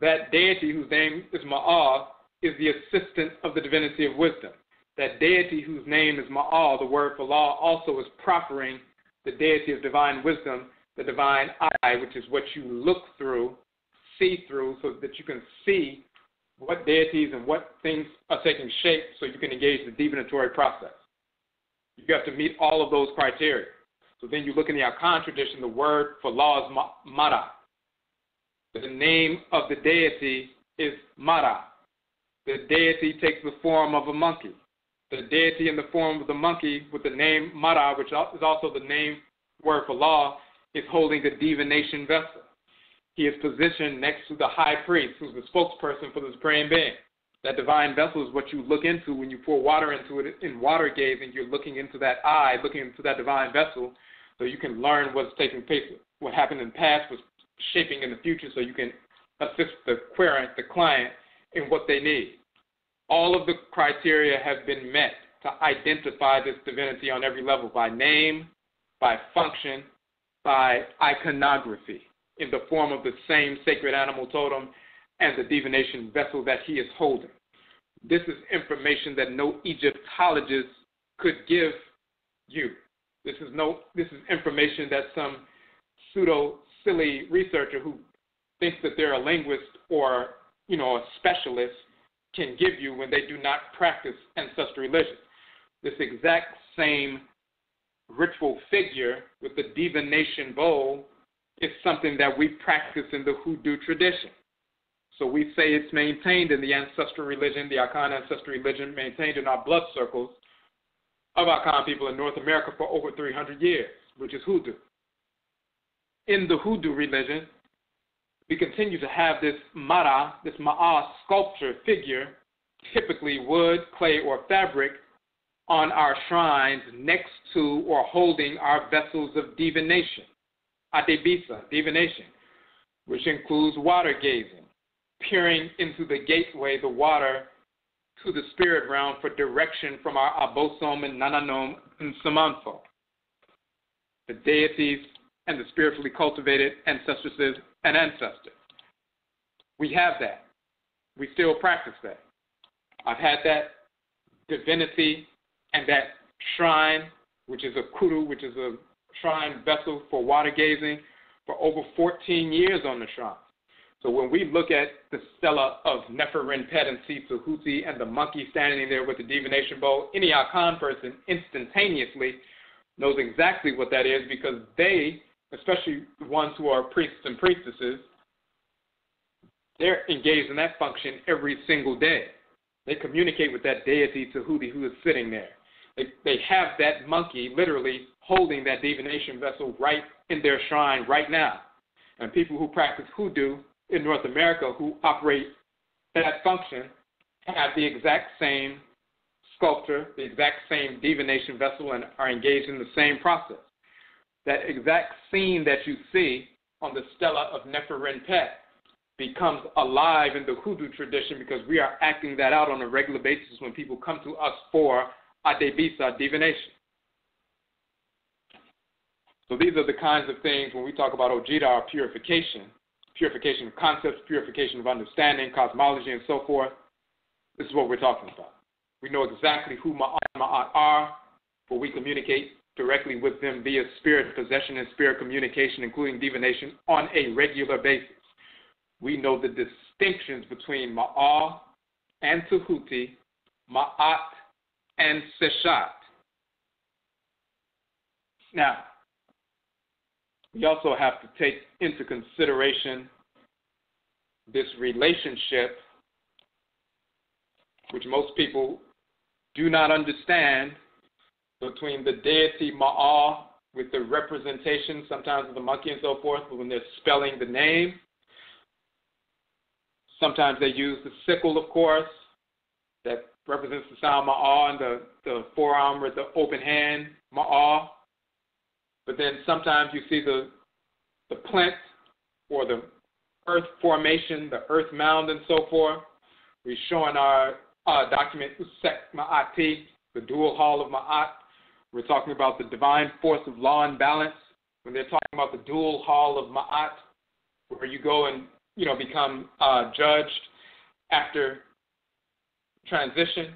That deity whose name is maa is the assistant of the divinity of wisdom. That deity whose name is maa, the word for law, also is proffering the deity of divine wisdom, the divine eye, which is what you look through, see through, so that you can see what deities and what things are taking shape so you can engage the divinatory process. You have to meet all of those criteria. So then you look in the Akan tradition, the word for law is Mara. The name of the deity is Mara. The deity takes the form of a monkey. The deity in the form of the monkey with the name Mara, which is also the name word for law, is holding the divination vessel. He is positioned next to the high priest, who's the spokesperson for the supreme being. That divine vessel is what you look into when you pour water into it in water gazing. You're looking into that eye, looking into that divine vessel, so you can learn what's taking place, what happened in the past, what's shaping in the future, so you can assist the querent, the client, in what they need. All of the criteria have been met to identify this divinity on every level by name, by function, by iconography in the form of the same sacred animal totem and the divination vessel that he is holding. This is information that no Egyptologist could give you. This is no this is information that some pseudo silly researcher who thinks that they're a linguist or you know a specialist can give you when they do not practice ancestral religion. This exact same ritual figure with the divination bowl is something that we practice in the hoodoo tradition. So we say it's maintained in the ancestral religion, the Akan ancestral religion, maintained in our blood circles of Akan people in North America for over 300 years, which is hoodoo. In the hoodoo religion, we continue to have this mara, this ma'a sculpture figure, typically wood, clay, or fabric, on our shrines next to or holding our vessels of divination, adebisa, divination, which includes water gazing, peering into the gateway, the water, to the spirit realm for direction from our abosom and nananom and samanfo, the deities and the spiritually cultivated ancestresses and ancestors. We have that. We still practice that. I've had that divinity and that shrine, which is a kudu, which is a shrine vessel for water gazing, for over 14 years on the shrine. So when we look at the stela of Neferrenpet and Sitsuhuti and the monkey standing there with the divination bowl, any Akan person instantaneously knows exactly what that is because they, especially the ones who are priests and priestesses, they're engaged in that function every single day. They communicate with that deity Tehuti who is sitting there. They, they have that monkey literally holding that divination vessel right in their shrine right now. And people who practice hoodoo in North America who operate that function have the exact same sculpture, the exact same divination vessel, and are engaged in the same process. That exact scene that you see on the stela of Neferrenpet becomes alive in the hoodoo tradition because we are acting that out on a regular basis when people come to us for adebisa, divination. So these are the kinds of things when we talk about Odwira, our purification, purification of concepts, purification of understanding, cosmology, and so forth. This is what we're talking about. We know exactly who Ma'at Ma'at are, for we communicate directly with them via spirit possession and spirit communication, including divination, on a regular basis. We know the distinctions between Ma'at and Tehuti, Ma'at and Seshat. Now, we also have to take into consideration this relationship, which most people do not understand, between the deity Maa with the representation, sometimes of the monkey and so forth, when they're spelling the name. Sometimes they use the sickle, of course, that represents the sound Maa, and the, the forearm with the open hand, Maa. But then sometimes you see the the plinth or the earth formation, the earth mound, and so forth. We're showing our uh, document Usek Ma'ati, the dual hall of Ma'at. We're talking about the divine force of law and balance. When they're talking about the dual hall of Ma'at, where you go and you know become uh, judged after transition.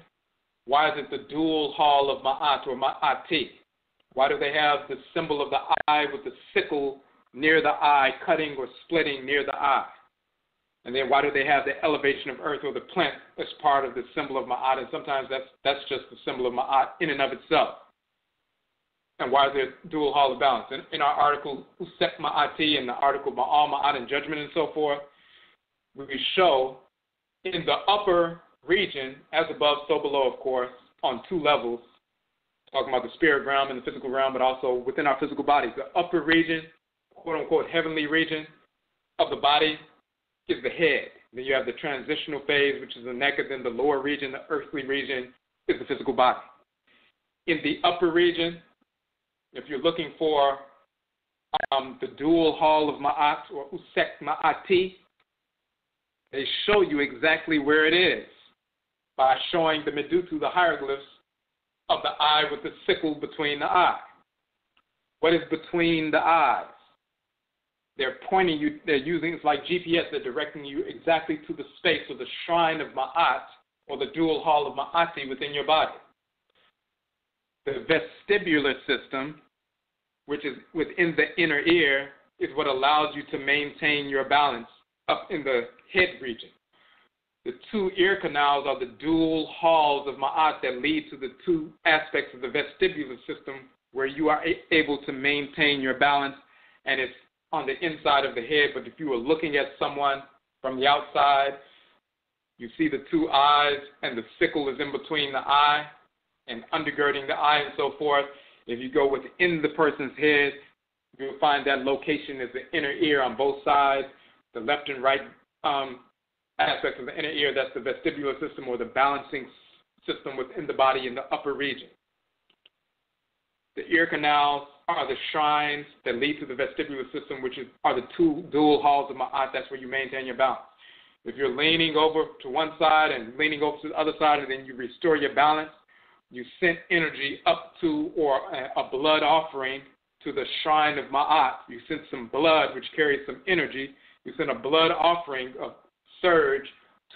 Why is it the dual hall of Ma'at or Ma'ati? Why do they have the symbol of the eye with the sickle near the eye, cutting or splitting near the eye? And then why do they have the elevation of earth or the plinth as part of the symbol of Ma'at? And sometimes that's that's just the symbol of Ma'at in and of itself. And why is there dual hall of balance? In, in our article Usek Ma'ati and the article Maa Ma'at and Judgment and so forth, we show in the upper region, as above, so below, of course, on two levels, talking about the spirit realm and the physical realm, but also within our physical bodies. The upper region, quote unquote, heavenly region of the body is the head. Then you have the transitional phase, which is the neck, and then the lower region, the earthly region, is the physical body. In the upper region, if you're looking for um, the dual hall of Ma'at or Usek Ma'ati, they show you exactly where it is by showing the Medutu, the hieroglyphs of the eye with the sickle between the eye. What is between the eyes? They're pointing you, they're using, it's like GPS, they're directing you exactly to the space or the shrine of Ma'at or the dual hall of Ma'ati within your body. The vestibular system, which is within the inner ear, is what allows you to maintain your balance up in the head region. The two ear canals are the dual halls of Ma'at that lead to the two aspects of the vestibular system where you are able to maintain your balance, and it's on the inside of the head. But if you were looking at someone from the outside, you see the two eyes, and the sickle is in between the eye and undergirding the eye and so forth. If you go within the person's head, you'll find that location is the inner ear on both sides, the left and right um, aspects of the inner ear, that's the vestibular system or the balancing system within the body in the upper region. The ear canals are the shrines that lead to the vestibular system, which is, are the two dual halls of Ma'at. That's where you maintain your balance. If you're leaning over to one side and leaning over to the other side, and then you restore your balance, you send energy up to or a, a blood offering to the shrine of Ma'at. You send some blood, which carries some energy. You send a blood offering of surge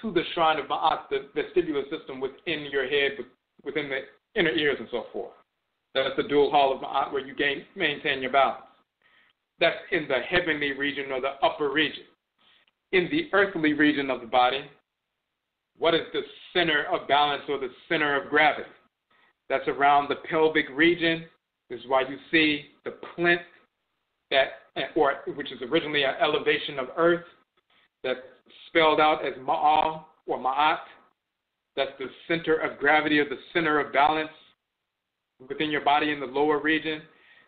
to the shrine of Ma'at, the vestibular system within your head, within the inner ears, and so forth. That's the dual hall of Ma'at where you gain, maintain your balance. That's in the heavenly region or the upper region. In the earthly region of the body, what is the center of balance or the center of gravity? That's around the pelvic region. This is why you see the plinth that, or which is originally an elevation of earth, that's spelled out as Maa or Ma'at. That's the center of gravity or the center of balance within your body in the lower region.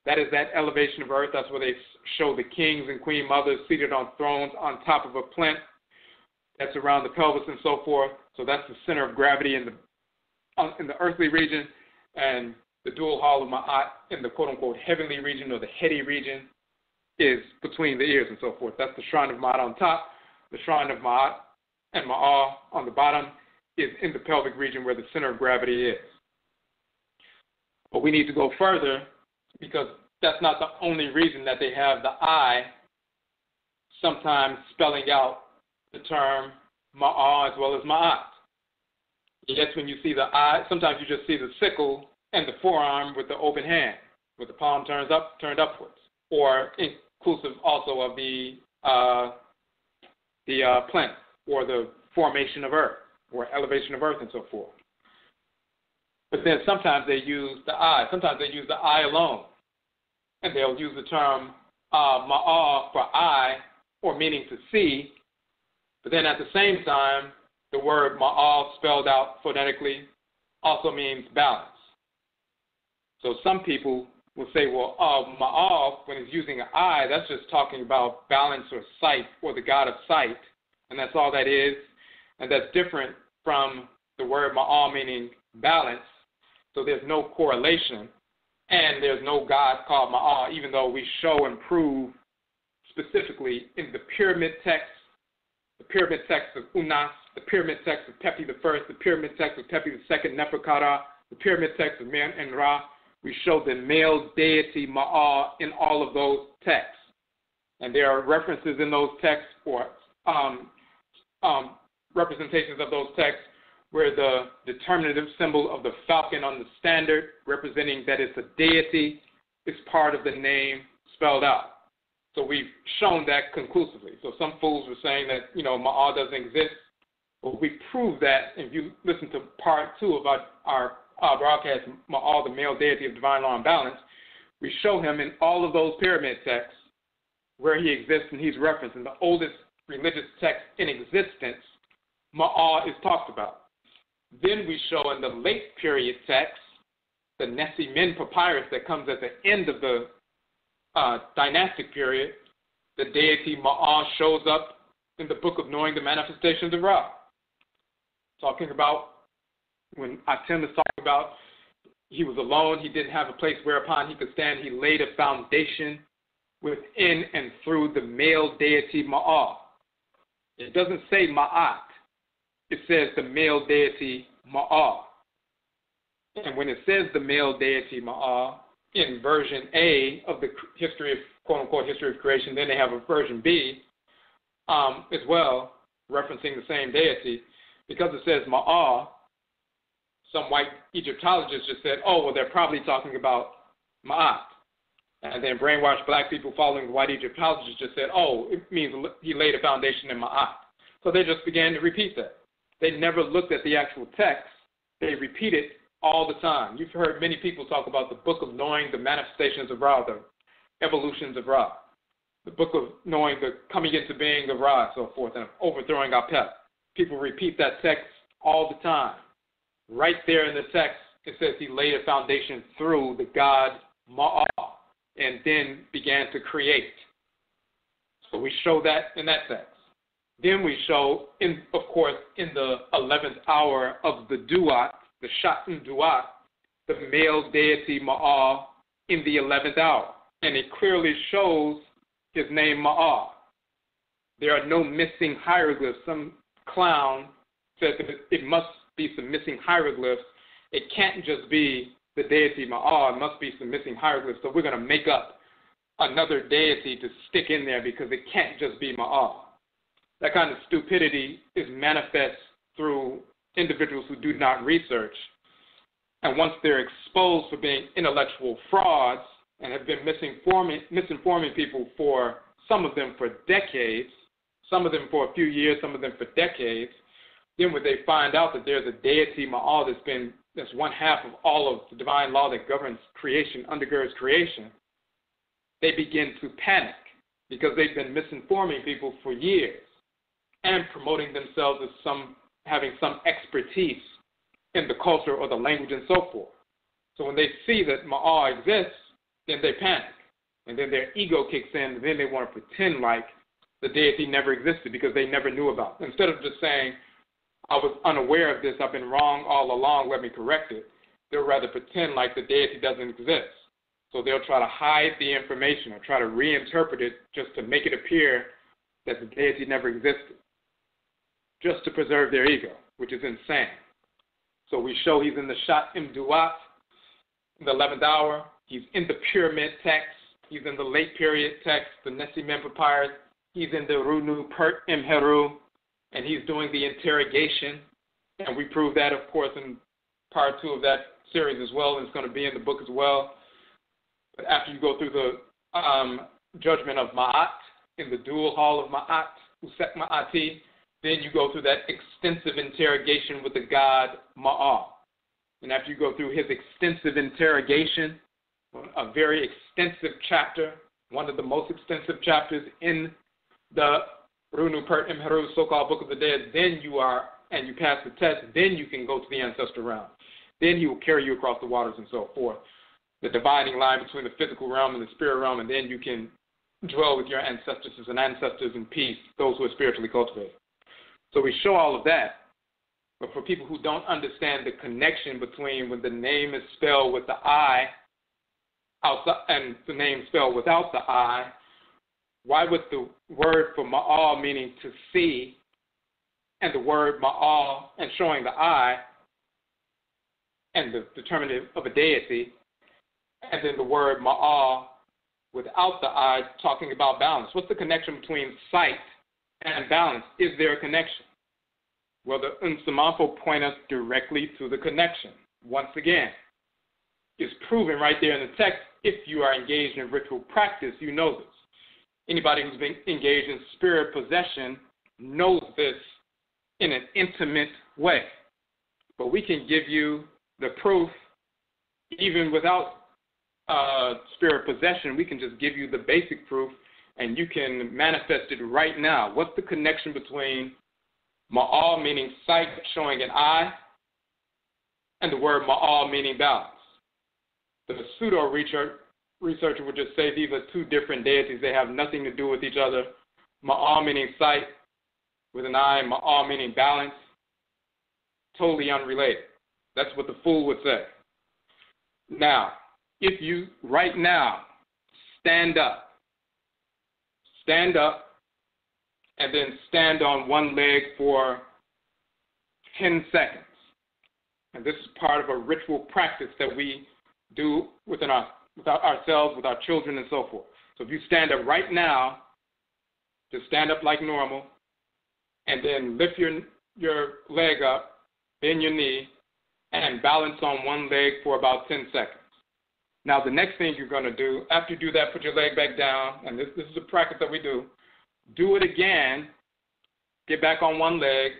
That is that elevation of earth. That's where they show the kings and queen mothers seated on thrones on top of a plinth. That's around the pelvis and so forth. So that's the center of gravity in the in the earthly region, and the dual hall of Ma'at in the quote unquote heavenly region or the heady region is between the ears and so forth. That's the shrine of Ma'at on top. The shrine of Ma'at and Maa on the bottom is in the pelvic region where the center of gravity is. But we need to go further because that's not the only reason that they have the I sometimes spelling out the term Maa as well as Ma'at. Yes, when you see the I, sometimes you just see the sickle and the forearm with the open hand, with the palm turns up, turned upwards, or inclusive also of the uh, the uh, plinth or the formation of earth or elevation of earth and so forth. But then sometimes they use the eye. Sometimes they use the eye alone. And they'll use the term uh, for eye, or meaning to see, but then at the same time, the word maa spelled out phonetically also means balance. So some people will say, well, uh, when it's using an eye, that's just talking about balance or sight or the God of sight, and that's all that is, and that's different from the word maa meaning balance. So there's no correlation, and there's no God called maa, even though we show and prove specifically in the pyramid text, the pyramid text of Unas, the pyramid text of Pepi the First, the pyramid text of Pepi the Second, Neferkara, the pyramid text of Mer En Ra. We show the male deity Maa in all of those texts. And there are references in those texts or um, um, representations of those texts where the determinative symbol of the falcon on the standard, representing that it's a deity, is part of the name spelled out. So we've shown that conclusively. So some fools were saying that, you know, Maa doesn't exist. But we proved that if you listen to part two of our, our, our broadcast, all the male deity of divine law and balance, we show him in all of those pyramid texts where he exists and he's referenced. In the oldest religious text in existence, Maa is talked about. Then we show in the late period text, the Nessie Min papyrus that comes at the end of the uh, dynastic period, the deity Maa shows up in the book of knowing the manifestations of Ra. Talking about when Atem is talking about he was alone, he didn't have a place whereupon he could stand, he laid a foundation within and through the male deity Maa. It doesn't say Ma'at, it says the male deity Maa. And when it says the male deity Maa in version A of the history of quote unquote history of creation. Then they have a version B um, as well, referencing the same deity. Because it says Maa, some white Egyptologists just said, oh, well, they're probably talking about Ma'at. And then brainwashed black people following the white Egyptologists just said, oh, it means he laid a foundation in Ma'at. So they just began to repeat that. They never looked at the actual text. They repeated it all the time. You've heard many people talk about the book of knowing the manifestations of Ra, the evolutions of Ra, the book of knowing the coming into being of Ra, so forth, and overthrowing Apep. People repeat that text all the time. Right there in the text, it says he laid a foundation through the God Maa and then began to create. So we show that in that text. Then we show, in, of course, in the 11th hour of the Duat, the Shat Im Duat, the male deity Maa, in the 11th hour. And it clearly shows his name Maa. There are no missing hieroglyphs. Some clown said that it must be some missing hieroglyphs. It can't just be the deity Maa, it must be some missing hieroglyphs. So we're going to make up another deity to stick in there because it can't just be Maa. That kind of stupidity is manifest through individuals who do not research. And once they're exposed for being intellectual frauds and have been misinforming, misinforming people for some of them for decades, some of them for a few years, some of them for decades, then when they find out that there's a deity Maa that's been that's one half of all of the divine law that governs creation, undergirds creation, they begin to panic because they've been misinforming people for years and promoting themselves as some having some expertise in the culture or the language and so forth. So when they see that Maa exists, then they panic. And then their ego kicks in, and then they want to pretend like the deity never existed because they never knew about it. Instead of just saying, I was unaware of this, I've been wrong all along, let me correct it, they'll rather pretend like the deity doesn't exist. So they'll try to hide the information or try to reinterpret it just to make it appear that the deity never existed just to preserve their ego, which is insane. So we show he's in the Shat Im Duat in the 11th hour. He's in the pyramid text. He's in the late period text, the Nessie Mem Papyrus. He's in the Runu Pert Im Heru, and he's doing the interrogation. And we prove that, of course, in part two of that series as well, and it's going to be in the book as well. But after you go through the um, judgment of Ma'at in the dual hall of Ma'at, Usek Ma'ati, then you go through that extensive interrogation with the god Maa. And after you go through his extensive interrogation, a very extensive chapter, one of the most extensive chapters in the Runu Pert Imheru, so-called Book of the Dead, then you are, and you pass the test, then you can go to the ancestor realm. Then he will carry you across the waters and so forth. The dividing line between the physical realm and the spirit realm, and then you can dwell with your ancestors and ancestors in peace, those who are spiritually cultivated. So we show all of that. But for people who don't understand the connection between when the name is spelled with the I outside and the name spelled without the I, why would the word for maa meaning to see and the word maa and showing the eye and the determinative of a deity, and then the word maa without the eye talking about balance? What's the connection between sight and balance? Is there a connection? Well, the Nsamanfo point us directly to the connection. Once again, it's proven right there in the text. If you are engaged in ritual practice, you know this. Anybody who's been engaged in spirit possession knows this in an intimate way. But we can give you the proof even without uh, spirit possession. We can just give you the basic proof and you can manifest it right now. What's the connection between maa meaning sight showing an eye and the word maa meaning balance? The pseudo researcher would just say these are two different deities. They have nothing to do with each other. Maa meaning sight with an eye, maa meaning balance. Totally unrelated. That's what the fool would say. Now, if you right now stand up, stand up, and then stand on one leg for 10 seconds. And this is part of a ritual practice that we do within our with our, ourselves, with our children, and so forth. So if you stand up right now, just stand up like normal, and then lift your your leg up, bend your knee, and balance on one leg for about 10 seconds. Now, the next thing you're going to do, after you do that, put your leg back down, and this, this is a practice that we do. Do it again, get back on one leg,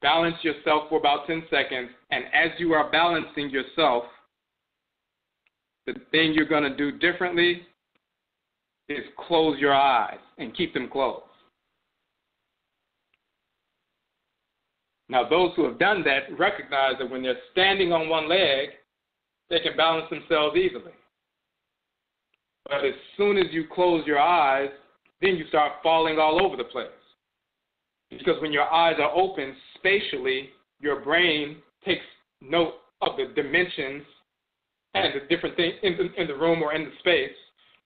balance yourself for about 10 seconds, and as you are balancing yourself, the thing you're going to do differently is close your eyes and keep them closed. Now, those who have done that recognize that when they're standing on one leg, they can balance themselves easily. But as soon as you close your eyes, then you start falling all over the place. Because when your eyes are open spatially, your brain takes note of the dimensions and the different things in the, in the room or in the space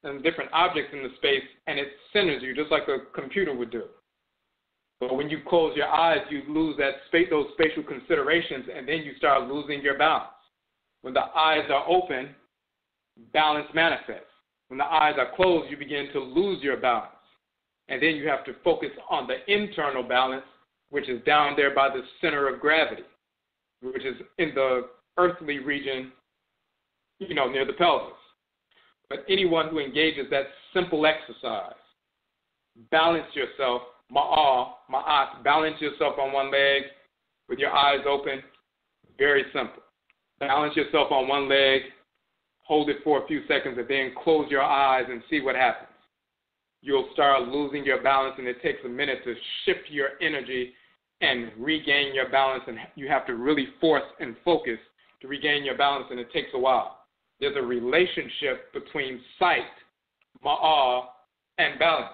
and different objects in the space, and it centers you just like a computer would do. But when you close your eyes, you lose that those spatial considerations, and then you start losing your balance. When the eyes are open, balance manifests. When the eyes are closed, you begin to lose your balance. And then you have to focus on the internal balance, which is down there by the center of gravity, which is in the earthly region you know, near the pelvis. But anyone who engages that simple exercise, balance yourself, maa, ma'at, balance yourself on one leg with your eyes open, very simple. Balance yourself on one leg, hold it for a few seconds, and then close your eyes and see what happens. You'll start losing your balance, and it takes a minute to shift your energy and regain your balance, and you have to really force and focus to regain your balance, and it takes a while there's a relationship between sight, maa, and balance,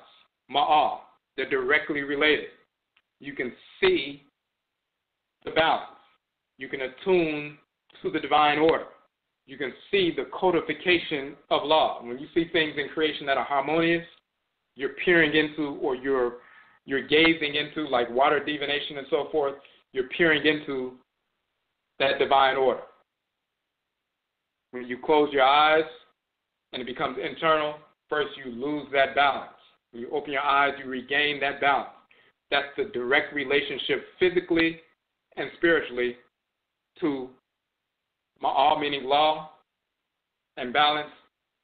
maa. They're directly related. You can see the balance. You can attune to the divine order. You can see the codification of law. When you see things in creation that are harmonious, you're peering into or you're you're gazing into like water divination and so forth, you're peering into that divine order. When you close your eyes and it becomes internal, first you lose that balance. When you open your eyes, you regain that balance. That's the direct relationship physically and spiritually to my all meaning law and balance,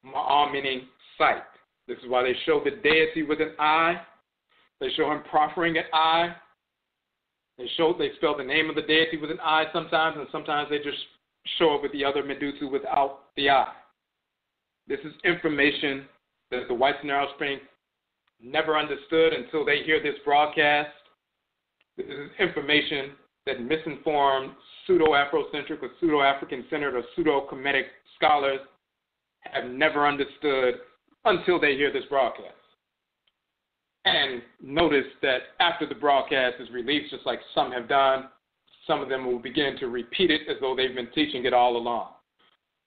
my all meaning sight. This is why they show the deity with an eye. They show him proffering an eye. They show they spell the name of the deity with an eye sometimes, and sometimes they just show up with the other Medusa without the eye. This is information that the whites in Arrow Springs never understood until they hear this broadcast. This is information that misinformed pseudo Afrocentric or pseudo African centered or pseudo Kemetic scholars have never understood until they hear this broadcast. And notice that after the broadcast is released, just like some have done, some of them will begin to repeat it as though they've been teaching it all along.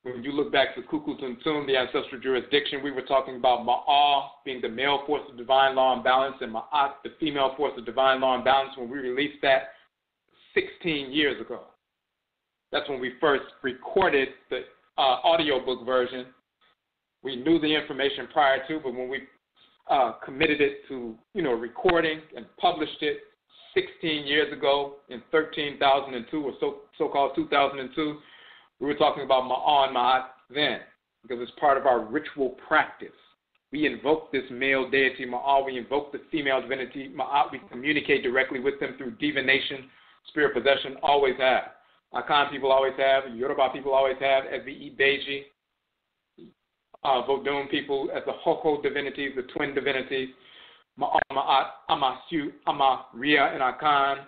When you look back to Kukultun the ancestral jurisdiction, we were talking about Maa being the male force of divine law and balance, and Ma'at, the female force of divine law and balance, when we released that 16 years ago. That's when we first recorded the uh, audiobook version. We knew the information prior to, but when we uh, committed it to, you know, recording and published it 16 years ago in 13,002 or so, so-called 2002, we were talking about Ma'an Ma'at then because it's part of our ritual practice. We invoke this male deity Maa, we invoke the female divinity Ma'at, we communicate directly with them through divination, spirit possession, always have. Akan people always have, Yoruba people always have, as the Ibeji, uh, Vodun people as the Hoko divinities, the twin divinities, Amasu, Amaria, and Akan,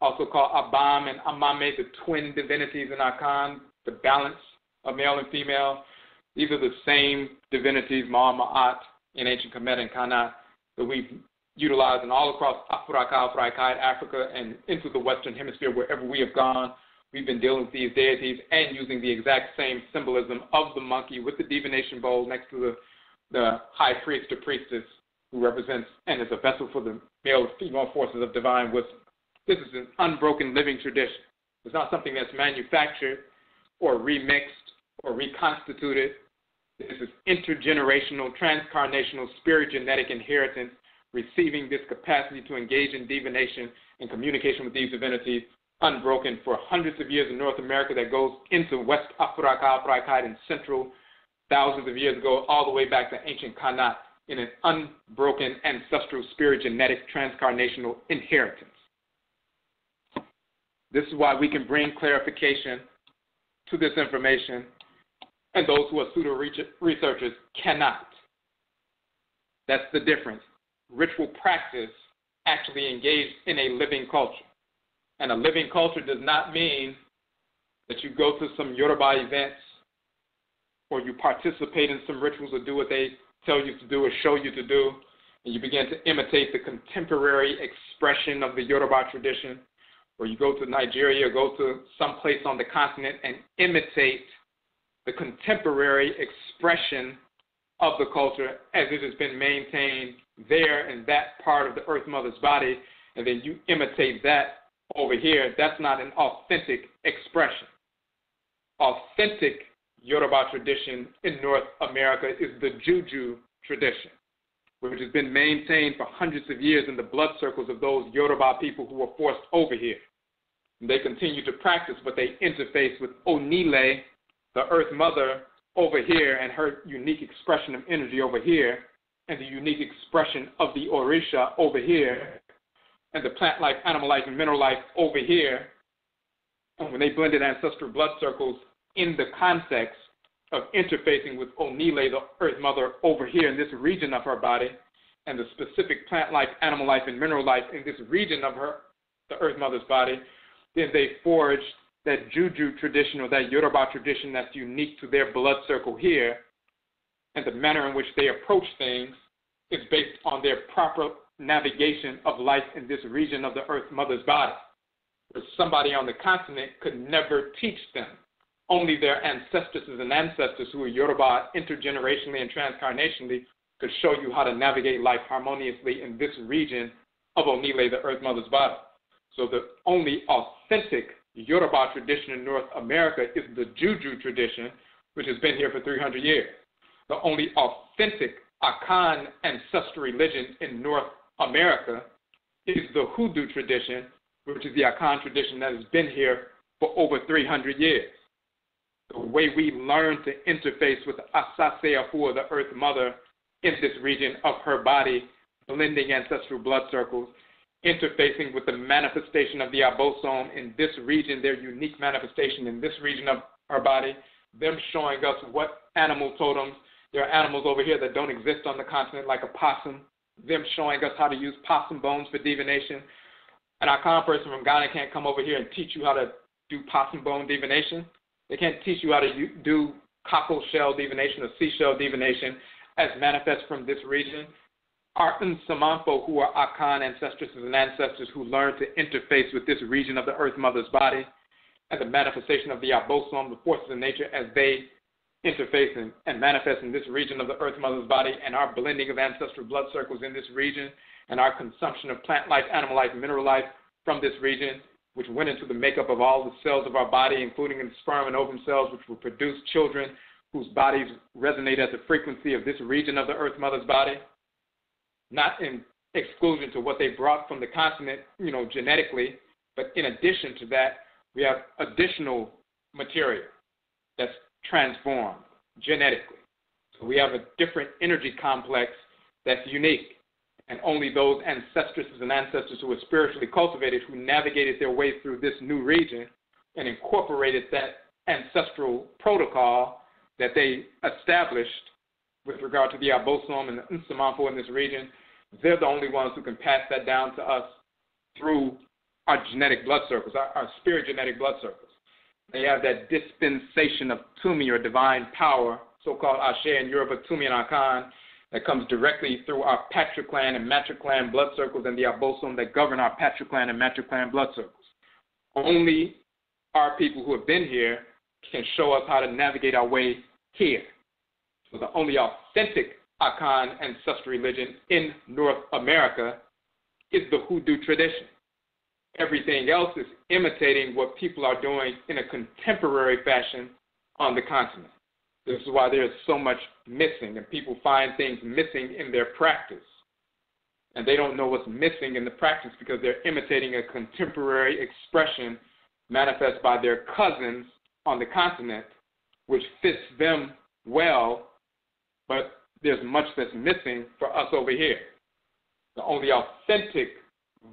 also called Abam and Amame, the twin divinities in Akan, the balance of male and female. These are the same divinities, Ma'at, in ancient Kemet and Kanat, that we've utilized in all across Africa, Africa, and into the Western Hemisphere, wherever we have gone. We've been dealing with these deities and using the exact same symbolism of the monkey with the divination bowl next to the, the high priest or priestess who represents and is a vessel for the male and female forces of divine wisdom. This is an unbroken living tradition. It's not something that's manufactured or remixed or reconstituted. This is intergenerational, transcarnational, spirit genetic inheritance, receiving this capacity to engage in divination and communication with these divinities unbroken for hundreds of years in North America that goes into West Africa, Africa, and Central thousands of years ago, all the way back to ancient Kanat in an unbroken ancestral spirit genetic transcarnational inheritance. This is why we can bring clarification to this information, and those who are pseudo researchers cannot. That's the difference. Ritual practice actually engaged in a living culture. And a living culture does not mean that you go to some Yoruba events or you participate in some rituals or do what they tell you to do or show you to do, and you begin to imitate the contemporary expression of the Yoruba tradition, or you go to Nigeria go to some place on the continent and imitate the contemporary expression of the culture as it has been maintained there in that part of the Earth Mother's body, and then you imitate that over here, that's not an authentic expression. Authentic Yoruba tradition in North America is the Juju tradition, which has been maintained for hundreds of years in the blood circles of those Yoruba people who were forced over here. They continue to practice, but they interface with Onile, the Earth Mother, over here, and her unique expression of energy over here, and the unique expression of the Orisha over here, and the plant life, animal life, and mineral life over here, and when they blended ancestral blood circles in the context of interfacing with Onile, the earth mother, over here in this region of her body, and the specific plant life, animal life, and mineral life in this region of her, the earth mother's body, then they forged that Juju tradition or that Yoruba tradition that's unique to their blood circle here, and the manner in which they approach things is based on their proper navigation of life in this region of the Earth Mother's body, which somebody on the continent could never teach them. Only their ancestresses and ancestors who are Yoruba intergenerationally and transcarnationally could show you how to navigate life harmoniously in this region of Onile, the Earth Mother's body. So the only authentic Yoruba tradition in North America is the Juju tradition, which has been here for 300 years. The only authentic Akan ancestral religion in North America is the hoodoo tradition, which is the Akan tradition that has been here for over 300 years. The way we learn to interface with Asase Afua, the Earth Mother, in this region of her body, blending ancestral blood circles, interfacing with the manifestation of the Abosom in this region, their unique manifestation in this region of our body, them showing us what animal totems There are animals over here that don't exist on the continent, like a possum, them showing us how to use possum bones for divination. And our common person from Ghana can't come over here and teach you how to do possum bone divination. They can't teach you how to do cockle shell divination or seashell divination as manifest from this region. Our Nsamanfo, who are Akan ancestresses and ancestors who learned to interface with this region of the Earth Mother's body and the manifestation of the Abosom, the forces of nature, as they interface and, and manifest in this region of the Earth Mother's body, and our blending of ancestral blood circles in this region, and our consumption of plant life, animal life, mineral life from this region, which went into the makeup of all the cells of our body, including in the sperm and ovum cells, which will produce children whose bodies resonate at the frequency of this region of the Earth Mother's body, not in exclusion to what they brought from the continent, you know, genetically, but in addition to that, we have additional material that's transformed genetically. So we have a different energy complex that's unique. And only those ancestresses and ancestors who were spiritually cultivated, who navigated their way through this new region and incorporated that ancestral protocol that they established with regard to the Abosom and the Nsamanfo in this region, they're the only ones who can pass that down to us through our genetic blood circles, our, our spirit genetic blood circles. They have that dispensation of Tumi or divine power, so called Ashe in Yoruba, Tumi and Akan, that comes directly through our patriclan and matriclan blood circles and the abosom that govern our patriclan and matriclan blood circles. Only our people who have been here can show us how to navigate our way here. So the only authentic Akan ancestral religion in North America is the Hoodoo tradition. Everything else is imitating what people are doing in a contemporary fashion on the continent. This is why there's so much missing, and people find things missing in their practice. And they don't know what's missing in the practice because they're imitating a contemporary expression manifest by their cousins on the continent, which fits them well, but there's much that's missing for us over here. The only authentic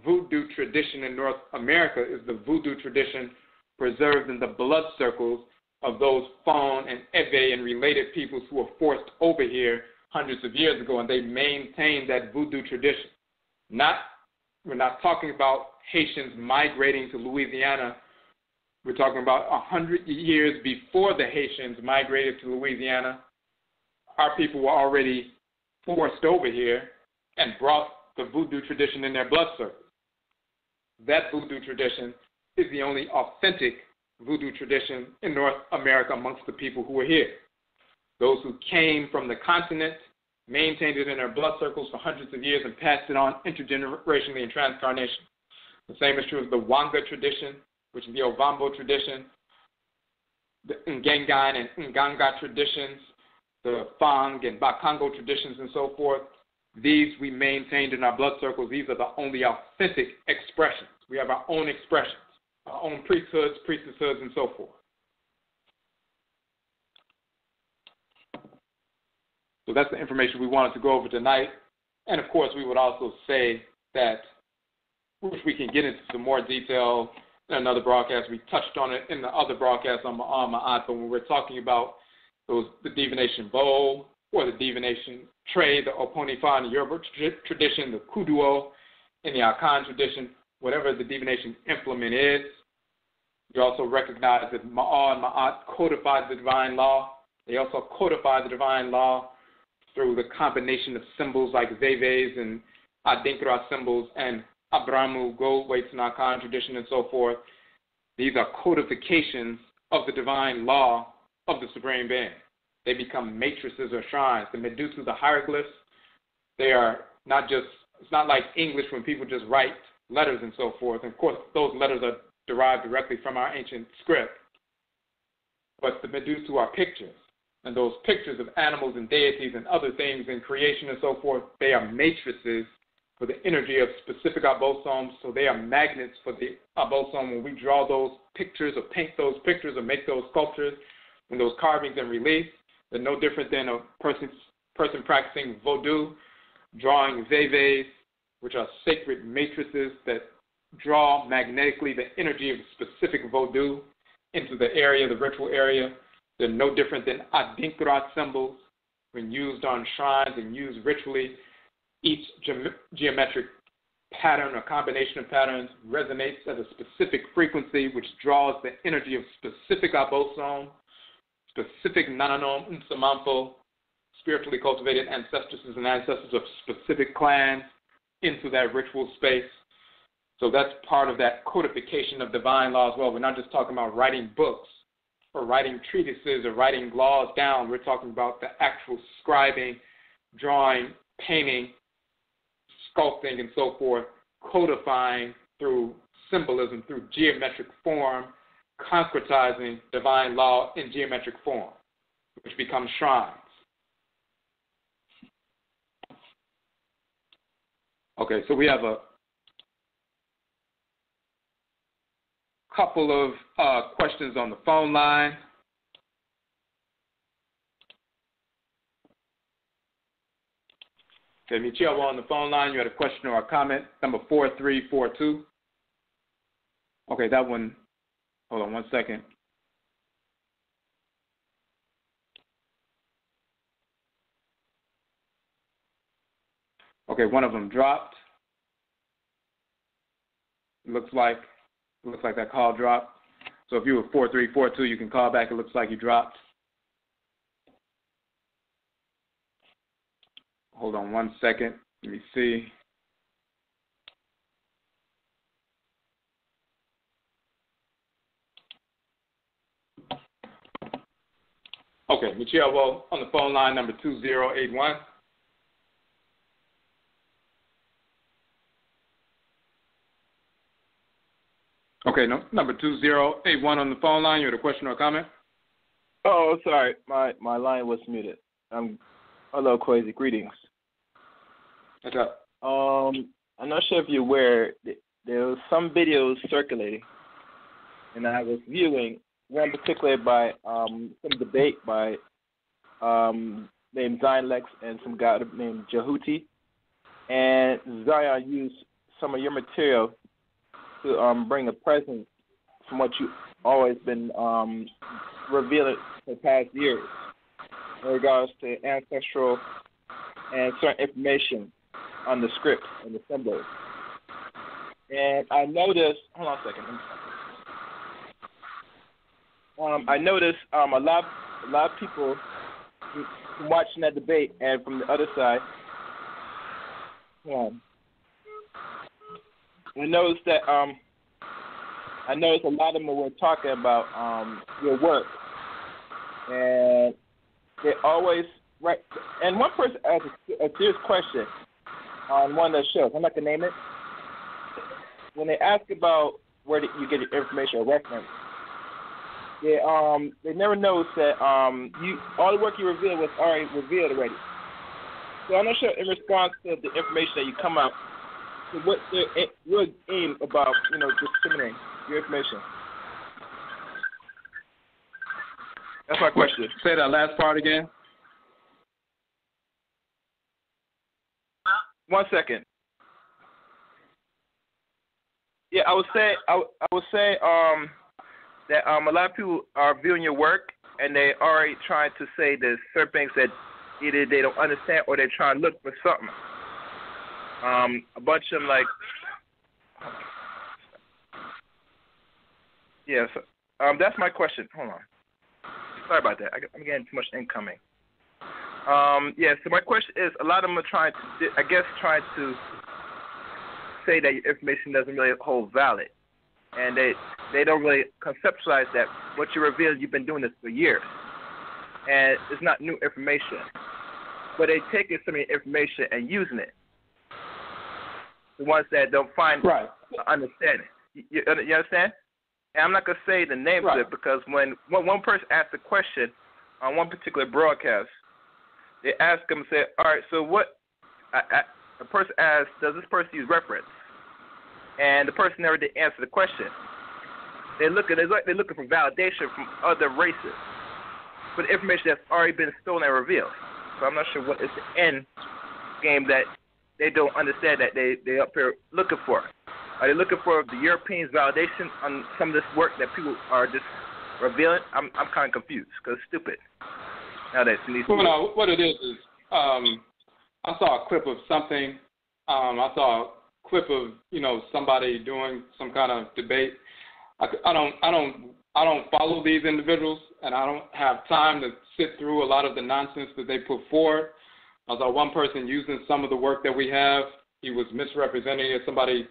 voodoo tradition in North America is the voodoo tradition preserved in the blood circles of those Fon and Ewe and related peoples who were forced over here hundreds of years ago, and they maintained that voodoo tradition. Not, we're not talking about Haitians migrating to Louisiana. We're talking about a hundred years before the Haitians migrated to Louisiana. Our people were already forced over here and brought the voodoo tradition in their blood circles. That voodoo tradition is the only authentic voodoo tradition in North America amongst the people who were here. Those who came from the continent maintained it in their blood circles for hundreds of years and passed it on intergenerationally in transcarnation. The same is true of the Wanga tradition, which is the Ovambo tradition, the Ngangan and Nganga traditions, the Fang and Bakongo traditions, and so forth. These we maintained in our blood circles. These are the only authentic expressions. We have our own expressions, Uh, our own priesthoods, priestesshoods, and so forth. So that's the information we wanted to go over tonight. And of course, we would also say that, which we can get into some more detail in another broadcast. We touched on it in the other broadcast on Ma'an Ma'at, but when we're talking about those, the divination bowl or the divination tray, the Oponifa in the Yoruba tradition, the Kuduo in the Akan tradition, whatever the divination implement is. You also recognize that Maa and Ma'at codified the divine law. They also codify the divine law through the combination of symbols like veves and Adinkra symbols and Abramu, gold weights in Akan tradition, and so forth. These are codifications of the divine law of the Supreme Being. They become matrices or shrines. The Medusa, the hieroglyphs, they are not just, it's not like English when people just write letters and so forth. And of course, those letters are derived directly from our ancient script. But the Medusa are pictures. And those pictures of animals and deities and other things in creation and so forth, they are matrices for the energy of specific abosomes. So they are magnets for the abosome. When we draw those pictures or paint those pictures or make those sculptures and those carvings and reliefs, they're no different than a person, person practicing voodoo, drawing veves, which are sacred matrices that draw magnetically the energy of specific Vodou into the area, the ritual area. They're no different than adinkra symbols, when used on shrines and used ritually, each ge- geometric pattern or combination of patterns resonates at a specific frequency which draws the energy of specific abosom, specific nananom nsamanfo, spiritually cultivated ancestresses and ancestors of specific clans into that ritual space. So that's part of that codification of divine law as well. We're not just talking about writing books or writing treatises or writing laws down. We're talking about the actual scribing, drawing, painting, sculpting, and so forth, codifying through symbolism, through geometric form, concretizing divine law in geometric form, which becomes shrines. Okay, so we have a couple of uh, questions on the phone line. Okay, Michelle, on the phone line. You had a question or a comment. Number 4342. Okay, that one. Hold on one second. Okay, one of them dropped. Looks like looks like that call dropped. So if you were four three four two, you can call back. It looks like you dropped. Hold on one second. Let me see. Okay, Michelle Well on the phone line number 2081. Okay, no, number 2081 on the phone line. You had a question or a comment? Oh, sorry. My my line was muted. Um, hello, Crazy. Greetings. What's up? Um, I'm not sure if you're aware, there was some videos circulating, and I was viewing one particular by um, some debate by um, named Zion Lexx and some guy named Jehuti. And Zion used some of your material to um, bring a presence from what you've always been um, revealing for the past years in regards to ancestral and certain information on the script and the symbols. And I noticed, hold on a second. Um, I noticed um, a lot, a lot of people watching that debate and from the other side. I noticed that um, I noticed a lot of them were talking about um, your work, and they always right. And one person asked a, a serious question on one of the shows. I'm not gonna name it. When they ask about where did you get your information or reference, they um they never noticed that um you all the work you revealed was already revealed already. So I'm not sure in response to the information that you come out so what the real aim about you know disseminating your information? That's my question. Say that last part again. One second. Yeah, I would say I, I would say um that um a lot of people are viewing your work and they already trying to say there's certain things that either they don't understand or they're trying to look for something. Um, a bunch of like, yeah. So, um, that's my question. Hold on. Sorry about that. I, am getting too much incoming. Um, yeah. So my question is, a lot of them are trying to, I guess, trying to say that your information doesn't really hold valid, and they they don't really conceptualize that what you reveal, you've been doing this for years, and it's not new information. But they taking some of your information and using it the ones that don't find right. understanding. You, you, you understand? And I'm not gonna say the name right. of it because when, when one person asked a question on one particular broadcast, they asked them and said, "All right, so what?" I, I, the person asked, "Does this person use reference?" And the person never did answer the question. They're looking, they're, they're looking for validation from other races for the information that's already been stolen and revealed. So I'm not sure what is the end game that they don't understand that they they up here looking for. Are they looking for the Europeans' validation on some of this work that people are just revealing? I'm I'm kind of confused because it's stupid. Now that Denise. Well, no, what it is is um, I saw a clip of something. Um, I saw a clip of you know somebody doing some kind of debate. I, I don't I don't I don't follow these individuals, and I don't have time to sit through a lot of the nonsense that they put forward. I saw one person using some of the work that we have. He was misrepresenting it. Somebody,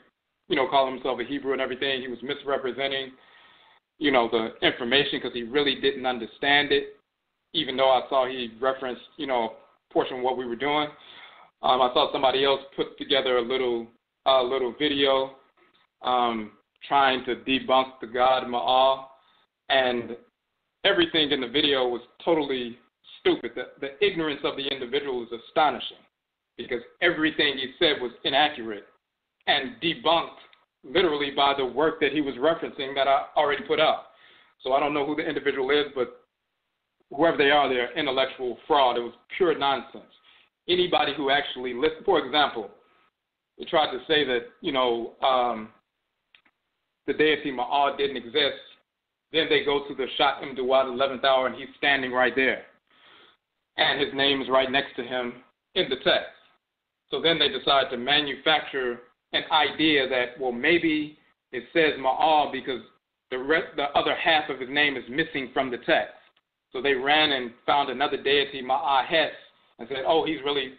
you know, calling himself a Hebrew and everything. He was misrepresenting, you know, the information because he really didn't understand it. Even though I saw he referenced, you know, a portion of what we were doing. Um, I saw somebody else put together a little, uh, little video um, trying to debunk the God Maa, and everything in the video was totally stupid. The, the ignorance of the individual is astonishing because everything he said was inaccurate and debunked literally by the work that he was referencing that I already put up. So I don't know who the individual is, but whoever they are, they're intellectual fraud. It was pure nonsense. Anybody who actually listened, for example, they tried to say that, you know, um, the deity Maa didn't exist. Then they go to the Shat Im Duat 11th hour, and he's standing right there and his name is right next to him in the text. So then they decide to manufacture an idea that, well, maybe it says Maa because the, rest, the other half of his name is missing from the text. So they ran and found another deity, Ma'ahes, and said, oh, he's really,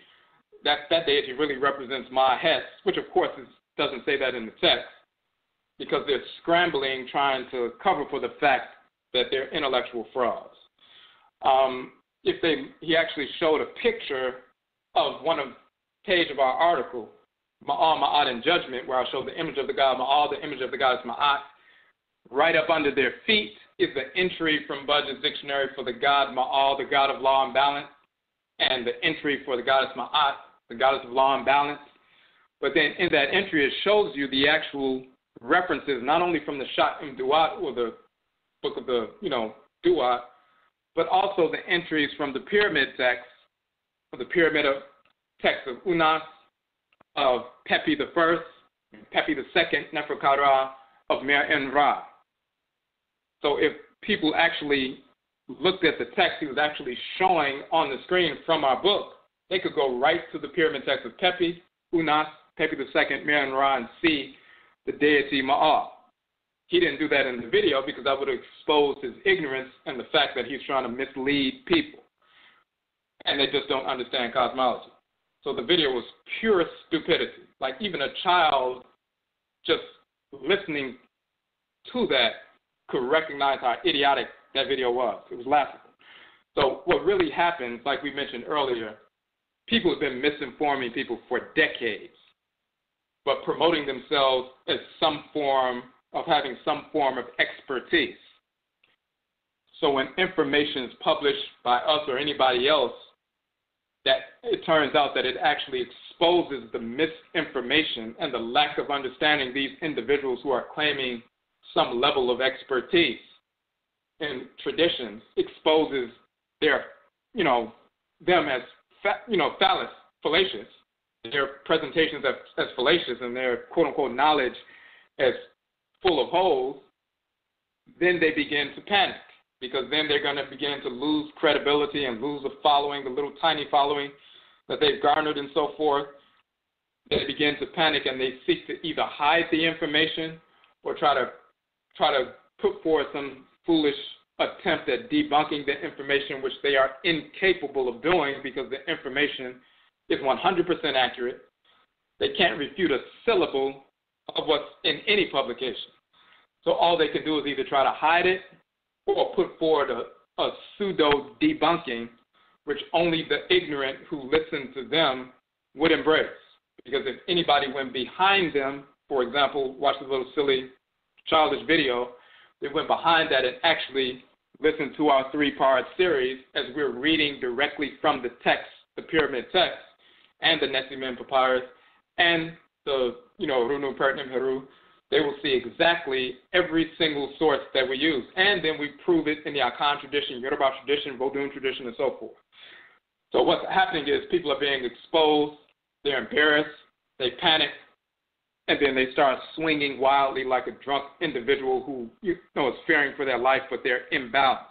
that, that deity really represents Ma'ahes, which of course is, doesn't say that in the text because they're scrambling trying to cover for the fact that they're intellectual frauds. Um, if they he actually showed a picture of one of page of our article, Maa Ma'at in Judgment, where I showed the image of the God Maa, the image of the God is Ma'at. Right up under their feet is the entry from Budge's dictionary for the God Maa, the God of law and balance, and the entry for the goddess Ma'at, the goddess of law and balance. But then in that entry, it shows you the actual references, not only from the Shat Im Duat or the book of the, you know, Duat, but also the entries from the pyramid text, the pyramid of text of Unas, of Pepi the first, Pepi the second, Neferkara, of Mer En Ra. So if people actually looked at the text he was actually showing on the screen from our book, they could go right to the pyramid text of Pepi, Unas, Pepi the second, Mer En Ra, and see the deity Maa. He didn't do that in the video because I would have exposed his ignorance and the fact that he's trying to mislead people. And they just don't understand cosmology. So the video was pure stupidity. Like even a child just listening to that could recognize how idiotic that video was. It was laughable. So what really happens, like we mentioned earlier, people have been misinforming people for decades, but promoting themselves as some form of having some form of expertise. So when information is published by us or anybody else, that it turns out that it actually exposes the misinformation and the lack of understanding these individuals who are claiming some level of expertise in traditions exposes their, you know, them as, fa- you know, fallacious, their presentations as, as fallacious and their quote unquote knowledge as full of holes, then they begin to panic because then they're going to begin to lose credibility and lose the following, the little tiny following that they've garnered and so forth. They begin to panic and they seek to either hide the information or try to try to put forth some foolish attempt at debunking the information which they are incapable of doing because the information is 100% accurate. They can't refute a syllable of what's in any publication. So all they can do is either try to hide it or put forward a, a pseudo debunking, which only the ignorant who listen to them would embrace. Because if anybody went behind them, for example, watch the little silly childish video, they went behind that and actually listened to our three part series as we're reading directly from the text, the pyramid text, and the Nesimen papyrus, and the, you know, Runu Pert Im Heru, they will see exactly every single source that we use. And then we prove it in the Akan tradition, Yoruba tradition, Vodun tradition, and so forth. So what's happening is people are being exposed, they're embarrassed, they panic, and then they start swinging wildly like a drunk individual who you know is fearing for their life, but they're imbalanced.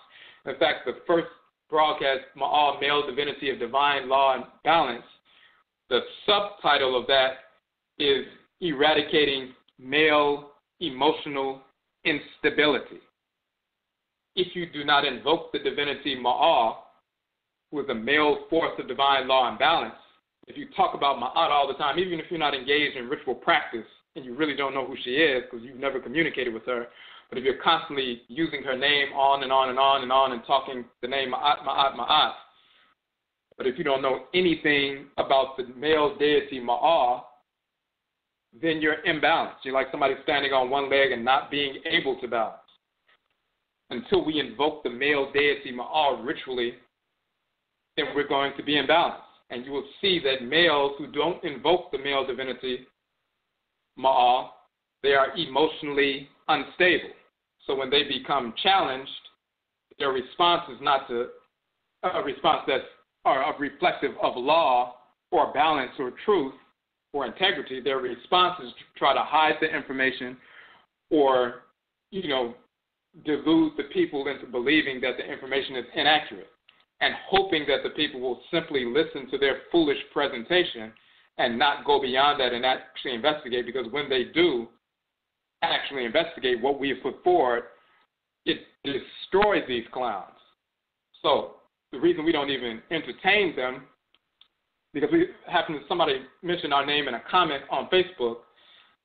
In fact, the first broadcast, Maa, Male Divinity of Divine Law and Balance, the subtitle of that is Eradicating Male Emotional Instability. If you do not invoke the divinity Maa, who is a male force of divine law and balance, if you talk about Ma'at all the time, even if you're not engaged in ritual practice and you really don't know who she is because you've never communicated with her, but if you're constantly using her name on and on and on and on and talking the name Ma'at, Ma'at, Ma'at, but if you don't know anything about the male deity Maa, then you're imbalanced. You're like somebody standing on one leg and not being able to balance. Until we invoke the male deity Maa ritually, then we're going to be imbalanced. And you will see that males who don't invoke the male divinity Maa, they are emotionally unstable. So when they become challenged, their response is not to a response that's reflective of law or balance or truth or integrity. Their response is to try to hide the information or, you know, delude the people into believing that the information is inaccurate and hoping that the people will simply listen to their foolish presentation and not go beyond that and actually investigate because when they do actually investigate what we have put forward, it destroys these clowns. So the reason we don't even entertain them, because we happened to somebody mentioned our name in a comment on Facebook.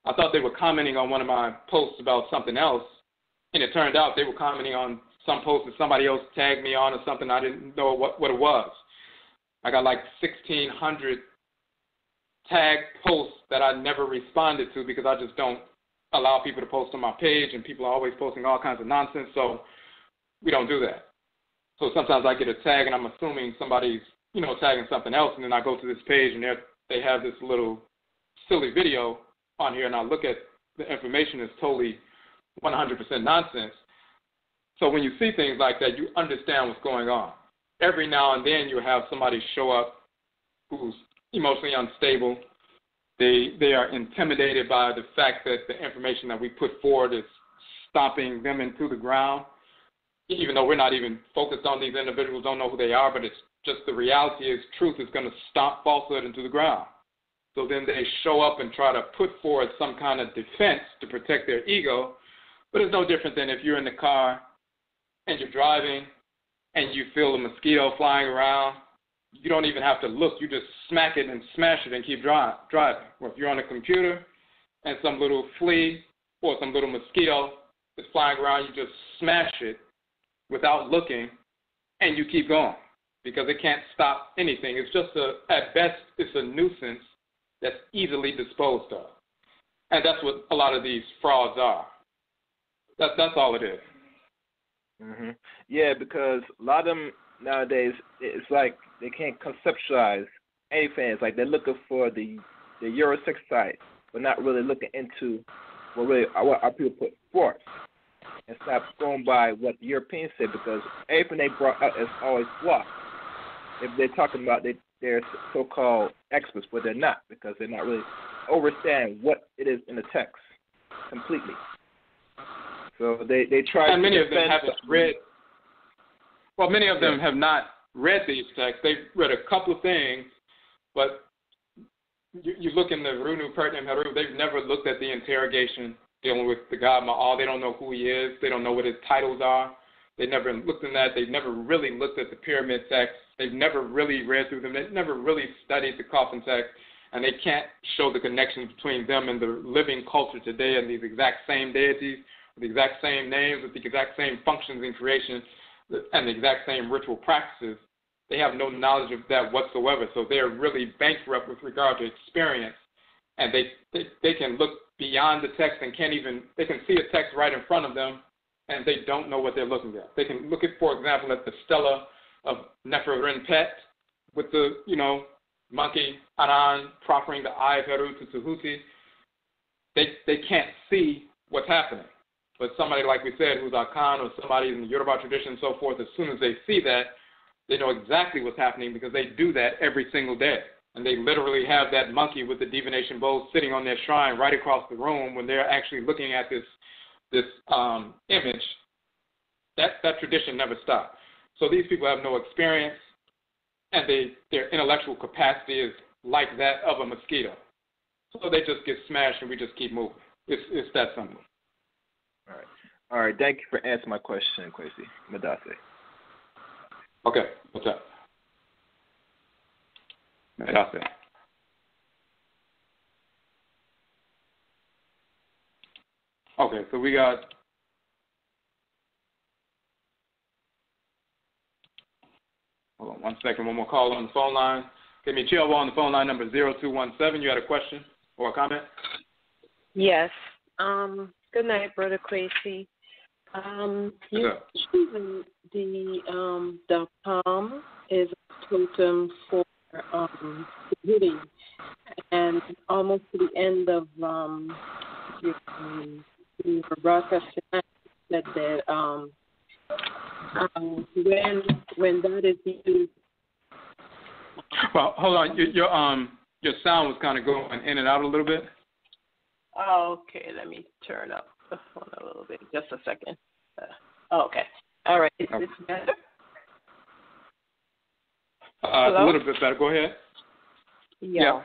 I thought they were commenting on one of my posts about something else, and it turned out they were commenting on some post that somebody else tagged me on or something. I didn't know what, what it was. I got like 1,600 tag posts that I never responded to because I just don't allow people to post on my page, and people are always posting all kinds of nonsense. So we don't do that. So sometimes I get a tag, and I'm assuming somebody's you know tagging something else, and then I go to this page, and they they have this little silly video on here, and I look at the information is totally 100% nonsense. So when you see things like that, you understand what's going on. Every now and then you have somebody show up who's emotionally unstable. They they are intimidated by the fact that the information that we put forward is stomping them into the ground. Even though we're not even focused on these individuals, don't know who they are, but it's just the reality is truth is going to stomp falsehood into the ground. So then they show up and try to put forward some kind of defense to protect their ego. But it's no different than if you're in the car and you're driving and you feel a mosquito flying around, you don't even have to look. You just smack it and smash it and keep dri- driving. Or if you're on a computer and some little flea or some little mosquito is flying around, you just smash it without looking and you keep going because it can't stop anything. It's just a, at best, it's a nuisance that's easily disposed of. And that's what a lot of these frauds are. That, that's all it is. Mhm. Yeah, because a lot of them nowadays, it's like they can't conceptualize anything. It's like they're looking for the the Eurosex site, but not really looking into what really what our people put forth, and stop going by what the Europeans say because everything they brought up is always fluff. If they're talking about they they're so-called experts, but they're not because they're not really understanding what it is in the text completely. So they they try. And many of them haven't read. Well, many of them have not read these texts. They've read a couple of things, but you, you look in the Runu Pert Im Heru, they've never looked at the interrogation dealing with the God Maa. They don't know who he is. They don't know what his titles are. They never looked in that. They've never really looked at the pyramid texts. They've never really read through them. They've never really studied the coffin text, and they can't show the connection between them and the living culture today and these exact same deities with the exact same names, with the exact same functions in creation, and the exact same ritual practices. They have no knowledge of that whatsoever. So they're really bankrupt with regard to experience, and they they, they can look beyond the text and can't even they can see a text right in front of them, and they don't know what they're looking at. They can look at, for example, at the stela of Neferrenpet with the you know monkey Anan proffering the eye of Heru to Tehuti. They they can't see what's happening. But somebody, like we said, who's Akan or somebody in the Yoruba tradition and so forth, as soon as they see that, they know exactly what's happening because they do that every single day. And they literally have that monkey with the divination bowl sitting on their shrine right across the room when they're actually looking at this this um, image. That that tradition never stopped. So these people have no experience, and they their intellectual capacity is like that of a mosquito. So they just get smashed, and we just keep moving. It's it's that simple. All right. All right. Thank you for answering my question, Kwesi Madase. Okay. What's up? Madase. Okay, so we got Hold on one second. One more call on the phone line. Give me a Chill on the phone line number zero two one seven. You had a question or a comment? Yes. Um, good night, Brother Kwesi. Um, you the um, the palm is a totem for um, beauty, and almost to the end of um, your, your broadcast tonight said that um, um, when when that is used. Well, hold on. Your, your um your sound was kind of going in and out a little bit. Okay. Let me turn up the phone a little bit. Just a second. Uh, okay. All right. Is this better? Uh, a little bit better. Go ahead. Yeah.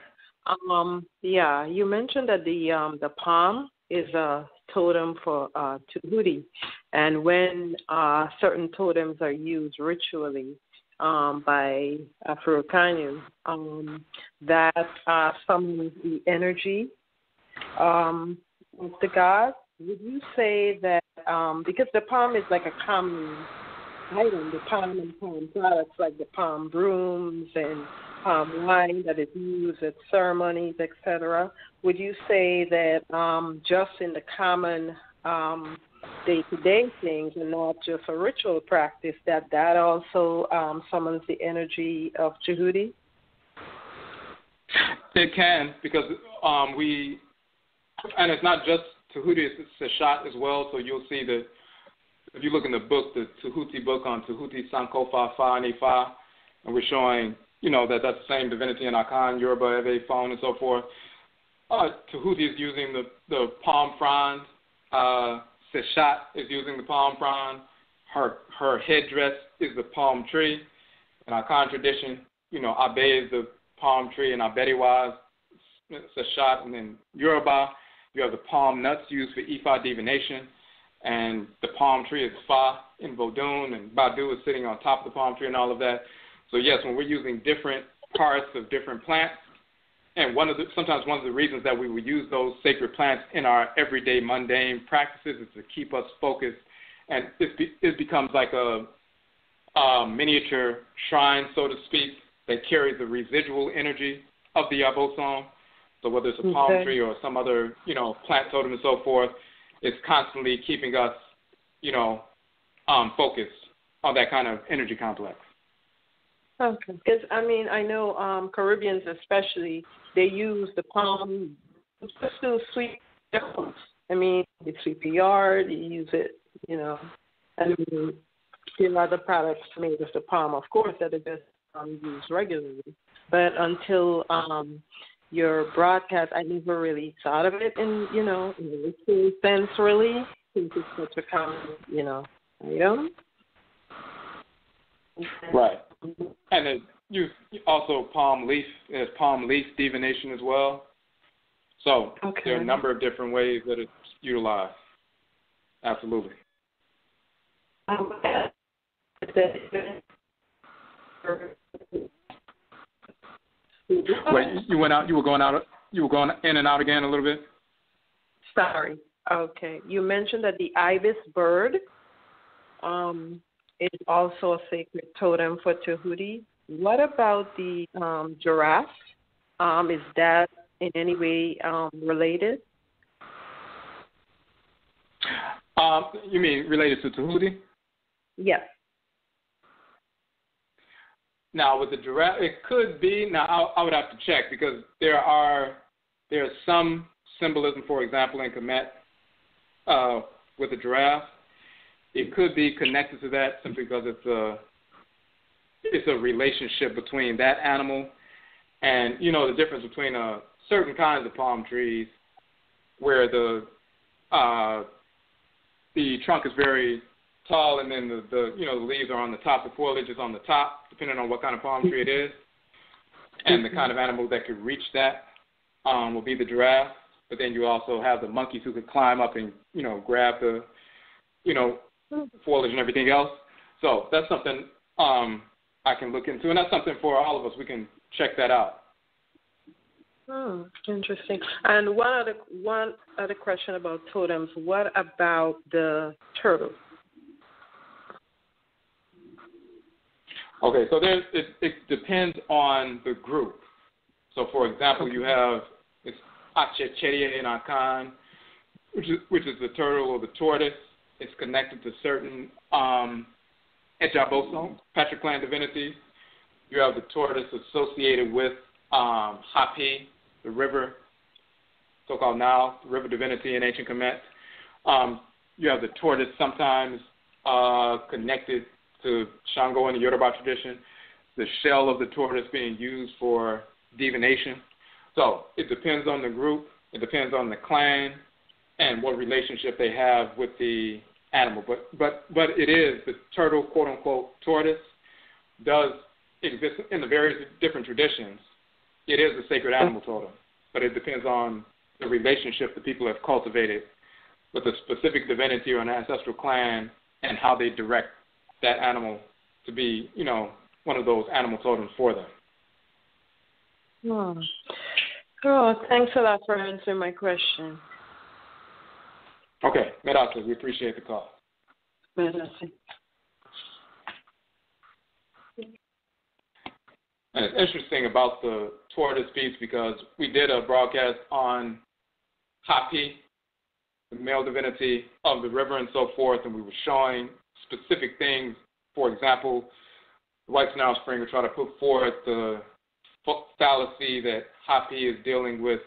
yeah. Um. Yeah. You mentioned that the um the palm is a totem for uh, Tehuti. And when uh, certain totems are used ritually um, by Afro-Kanyan, um, that uh, summons the energy um, of the gods. Would you say that um, because the palm is like a common item, the palm and palm products like the palm brooms and palm wine that is used at ceremonies, etc. Would you say that um, just in the common um, day-to-day things and not just a ritual practice, that that also um, summons the energy of Tehuti? It can because um, we, and it's not just Tehuti, it's Seshat as well. So you'll see that if you look in the book, the Tehuti book on Tehuti Sankofa Fa and Ifa, and we're showing, you know, that that's the same divinity in Akan, Yoruba, Ewe, Fon, and so forth. Uh, Tehuti is using the, the palm frond. Uh, Seshat is using the palm frond. Her her headdress is the palm tree. In Akan tradition, you know, Abe is the palm tree, and Abediwa is Seshat, and then Yoruba, you have the palm nuts used for Ifa divination and the palm tree is Fa in Vodun, and Gbadu is sitting on top of the palm tree and all of that. So yes, when we're using different parts of different plants, and one of the sometimes one of the reasons that we would use those sacred plants in our everyday mundane practices is to keep us focused, and it, be, it becomes like a, a miniature shrine, so to speak, that carries the residual energy of the Abosom. So whether it's a palm tree or some other, you know, plant totem and so forth, it's constantly keeping us, you know, um, focused on that kind of energy complex. Okay. Because I mean, I know um, Caribbeans especially they use the palm just to sweep their homes. I mean, they sweep the yard, you use it, you know, and there are other products made with the palm, of course, that are just um, used regularly. But until um, your broadcast, I never really thought of it in, you know, in the ritual sense, really, since it's such a common, you know, item. Right. And it, you also palm leaf is palm leaf divination as well. So okay. there are a number of different ways that it's utilized. Absolutely. Um, Wait, you went out. You were going out. You were going in and out again a little bit. Sorry. Okay. You mentioned that the ibis bird um, is also a sacred totem for Tehuti. What about the um, giraffe? Um, is that in any way um, related? Um, you mean related to Tehuti? Yes. Now with the giraffe, it could be. Now I, I would have to check because there are there is some symbolism, for example, in Kamit uh, with the giraffe. It could be connected to that simply because it's a it's a relationship between that animal and you know the difference between uh, certain kinds of palm trees where the uh, the trunk is very tall, and then the, the you know the leaves are on the top. The foliage is on the top, depending on what kind of palm tree it is, and the kind of animal that could reach that um, will be the giraffe. But then you also have the monkeys who could climb up and you know grab the you know foliage and everything else. So that's something um, I can look into, and that's something for all of us. We can check that out. Oh, interesting. And one other one other question about totems. What about the turtle? Okay, so there's it, it depends on the group. So, for example, you have it's Achecherie in Akan, which is which is the turtle or the tortoise. It's connected to certain um, Ejaboso, Patriclan divinities. You have the tortoise associated with um, Hapi, the river, so-called Nile, the river divinity in ancient Kamit. Um, you have the tortoise sometimes uh, connected to Shango in the Yoruba tradition. The shell of the tortoise being used for divination. So it depends on the group. It depends on the clan and what relationship they have with the animal. But but but it is the turtle, quote unquote, tortoise does exist in the various different traditions it is a sacred animal mm-hmm. totem, but it depends on the relationship the people have cultivated with a specific divinity or an ancestral clan and how they direct that animal to be, you know, one of those animal totems for them. Oh, oh thanks a lot for answering my question. Okay, Medasa, we appreciate the call. Medasa. And it's interesting about the tortoise piece because we did a broadcast on Hapi, the male divinity of the river and so forth, and we were showing specific things. For example, the White Nile Spring will try to put forth the fallacy that Hapi is dealing with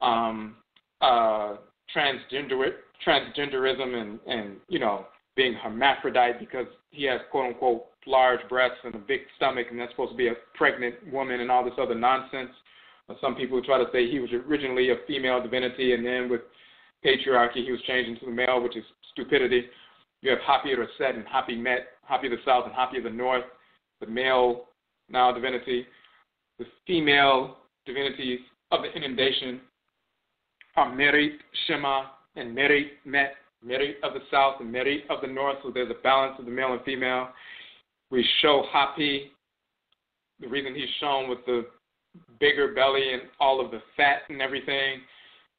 um, uh, transgender transgenderism and, and you know being hermaphrodite because he has quote unquote large breasts and a big stomach, and that's supposed to be a pregnant woman and all this other nonsense. Uh, some people try to say he was originally a female divinity, and then with patriarchy, he was changed into the male, which is stupidity. You have Hapi Reset and Hapi Met, Hapi the South and Hapi the North, the male Nile divinity. The female divinities of the inundation are Merit, Shema, and Merit Met, Merit of the South and Merit of the North, so there's a balance of the male and female. We show Hapi. The reason he's shown with the bigger belly and all of the fat and everything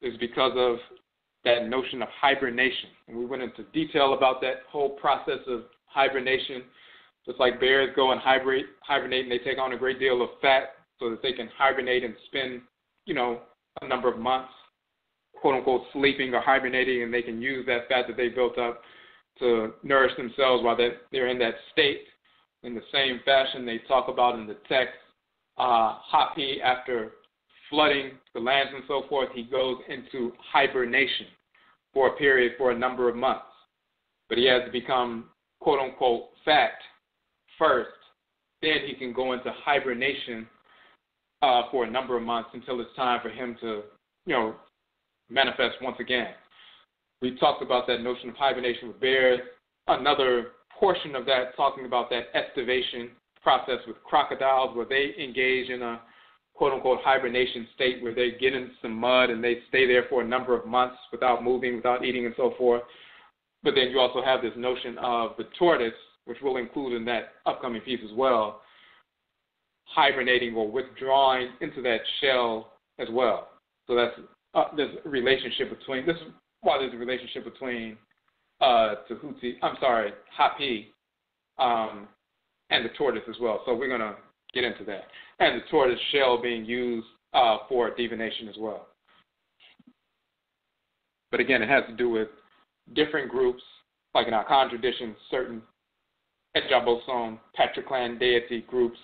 is because of that notion of hibernation. And we went into detail about that whole process of hibernation. Just like bears go and hibernate, hibernate and they take on a great deal of fat so that they can hibernate and spend, you know, a number of months, quote unquote, sleeping or hibernating, and they can use that fat that they built up to nourish themselves while they're in that state in the same fashion they talk about in the text. Uh, Hapi, after flooding the lands and so forth, he goes into hibernation for a period for a number of months. But he has to become quote unquote fat first. Then he can go into hibernation uh, for a number of months until it's time for him to, you know, manifest once again. We talked about that notion of hibernation with bears. Another portion of that talking about that estivation process with crocodiles where they engage in a quote unquote hibernation state where they get in some mud and they stay there for a number of months without moving, without eating, and so forth. But then you also have this notion of the tortoise, which we'll include in that upcoming piece as well, hibernating or withdrawing into that shell as well. So that's uh, there's a relationship between this is why there's a relationship between uh, Tehuti, I'm sorry, Hapi, um, and the tortoise as well. So we're going to get into that. And the tortoise shell being used uh, for divination as well. But again, it has to do with different groups, like in our Akan tradition, certain Ejaboson, Patriclan deity groups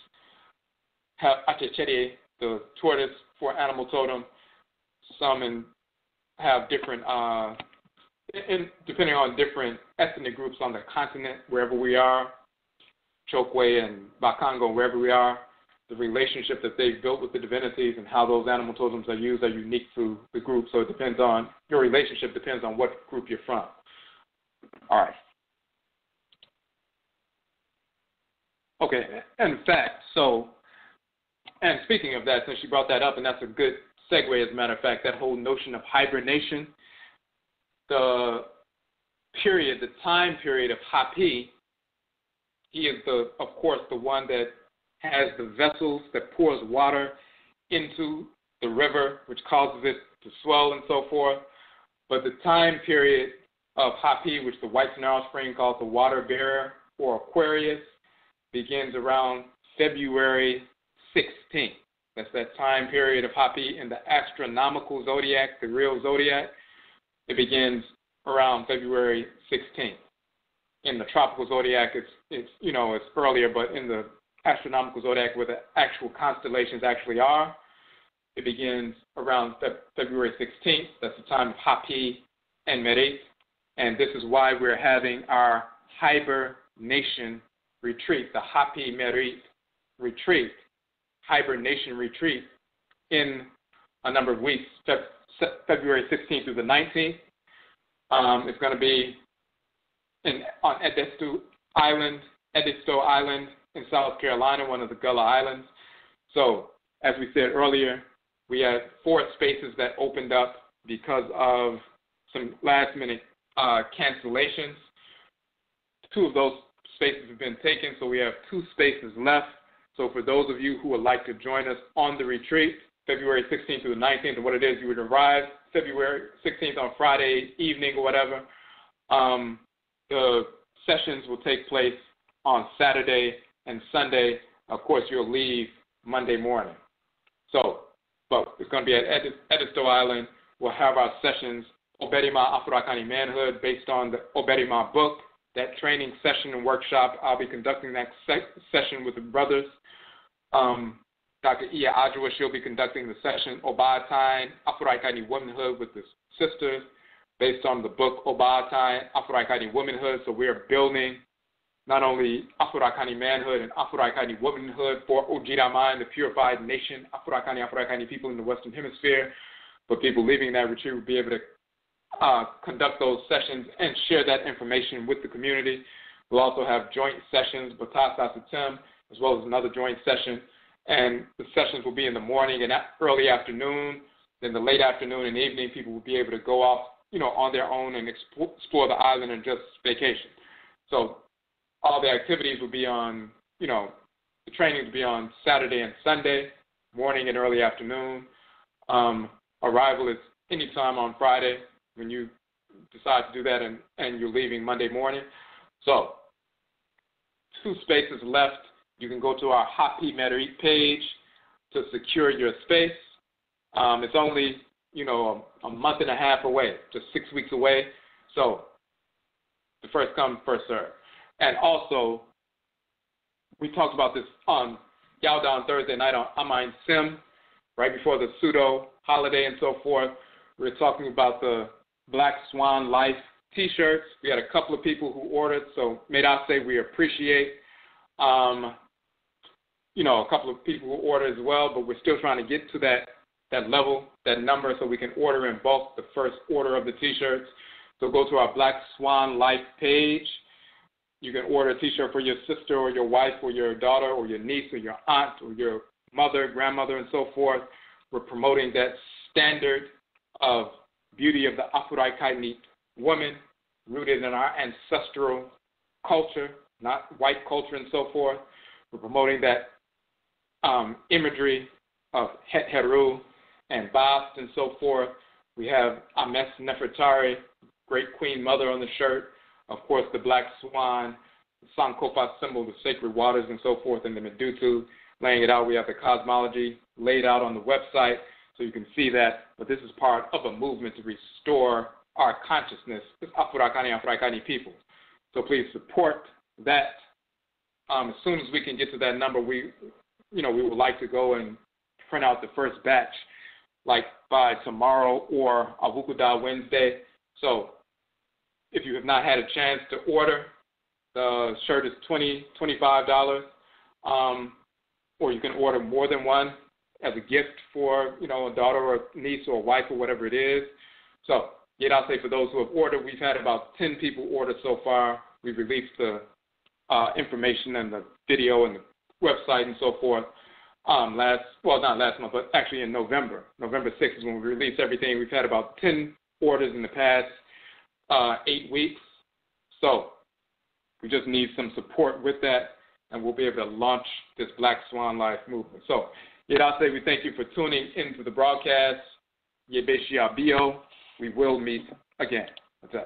have Achechedi, the tortoise for animal totem. Some in, have different uh, and depending on different ethnic groups on the continent, wherever we are, Chokwe and Bakongo, wherever we are, the relationship that they've built with the divinities and how those animal totems are used are unique to the group. So it depends on your relationship depends on what group you're from. All right. Okay, in fact, so, and speaking of that, since you brought that up, and that's a good segue, as a matter of fact, that whole notion of hibernation, the period, the time period of Hapi, he is the, of course, the one that has the vessels that pours water into the river, which causes it to swell and so forth. But the time period of Hapi, which the White Nile Spring calls the water bearer or Aquarius, begins around February 16th. That's that time period of Hapi in the astronomical zodiac, the real zodiac. It begins around February 16th. In the tropical zodiac, it's it's you know it's earlier, but in the astronomical zodiac, where the actual constellations actually are, it begins around February 16th. That's the time of Hapi and Merit, and this is why we're having our hibernation retreat, the Hapi Merit retreat, hibernation retreat, in a number of weeks, February 16th through the 19th. Um, it's going to be in, on Edisto Island, Edisto Island in South Carolina, one of the Gullah Islands. So, as we said earlier, we had four spaces that opened up because of some last minute uh, cancellations. Two of those spaces have been taken, so we have two spaces left. So for those of you who would like to join us on the retreat, February 16th through the 19th, and what it is, you would arrive February 16th on Friday evening or whatever. Um, the sessions will take place on Saturday and Sunday. Of course, you'll leave Monday morning. So, but it's going to be at Edisto Island. We'll have our sessions, Oberima Afurakani Manhood, based on the Oberima book that training session and workshop. I'll be conducting that se- session with the brothers. Um, Dr. Iya Ajua, she'll be conducting the session Obaatine, Afuraikani Womanhood with the sisters based on the book Obaatine, Afuraikani Womanhood. So we're building not only Afurakani manhood and Afurakani womanhood for Odwiraman, the purified nation, Afurakani, Afurakani people in the Western Hemisphere, but people leaving that retreat will be able to uh, conduct those sessions and share that information with the community. We'll also have joint sessions, Batas Asatem, as well as another joint session. And the sessions will be in the morning and early afternoon. Then the late afternoon and evening, people will be able to go off, you know, on their own and explore the island and just vacation. So all the activities will be on, you know, the trainings will be on Saturday and Sunday, morning and early afternoon. Um, arrival is anytime on Friday, when you decide to do that and, and you're leaving Monday morning. So, two spaces left. You can go to our Hapi Merit page to secure your space. Um, it's only, you know, a, a month and a half away, just six weeks away. So, the first come, first serve. And also, we talked about this on Yao Thursday night on Amain Sim, right before the pseudo holiday and so forth. We are talking about the Black Swan Life T-shirts. We had a couple of people who ordered, so may I say we appreciate, um, you know, a couple of people who ordered as well. But we're still trying to get to that that level, that number, so we can order in bulk the first order of the T-shirts. So go to our Black Swan Life page. You can order a T-shirt for your sister or your wife or your daughter or your niece or your aunt or your mother, grandmother, and so forth. We're promoting that standard of beauty of the Afurai woman, rooted in our ancestral culture, not white culture and so forth. We're promoting that um, imagery of Het Heru and Bast and so forth. We have Ames Nefertari, great queen mother on the shirt. Of course, the black swan, the Sankofa symbol, the sacred waters and so forth, and the Medutu laying it out. We have the cosmology laid out on the website. So you can see that, but this is part of a movement to restore our consciousness as Afurakani Afurakani people. So please support that. Um, as soon as we can get to that number, we, you know, we would like to go and print out the first batch, like by tomorrow or Avukuda Wednesday. So if you have not had a chance to order, the shirt is twenty twenty five dollars, um, or you can order more than one as a gift for you know a daughter or a niece or a wife or whatever it is. So yet I'll say for those who have ordered, we've had about ten people order so far. We've released the uh, information and the video and the website and so forth. Um, last, well, not last month, but actually in November. November 6th is when we release everything. We've had about 10 orders in the past uh, eight weeks. So we just need some support with that, and we'll be able to launch this Black Swan Life movement. So, say we thank you for tuning into the broadcast. Yebeshiabio. We will meet again. What's up?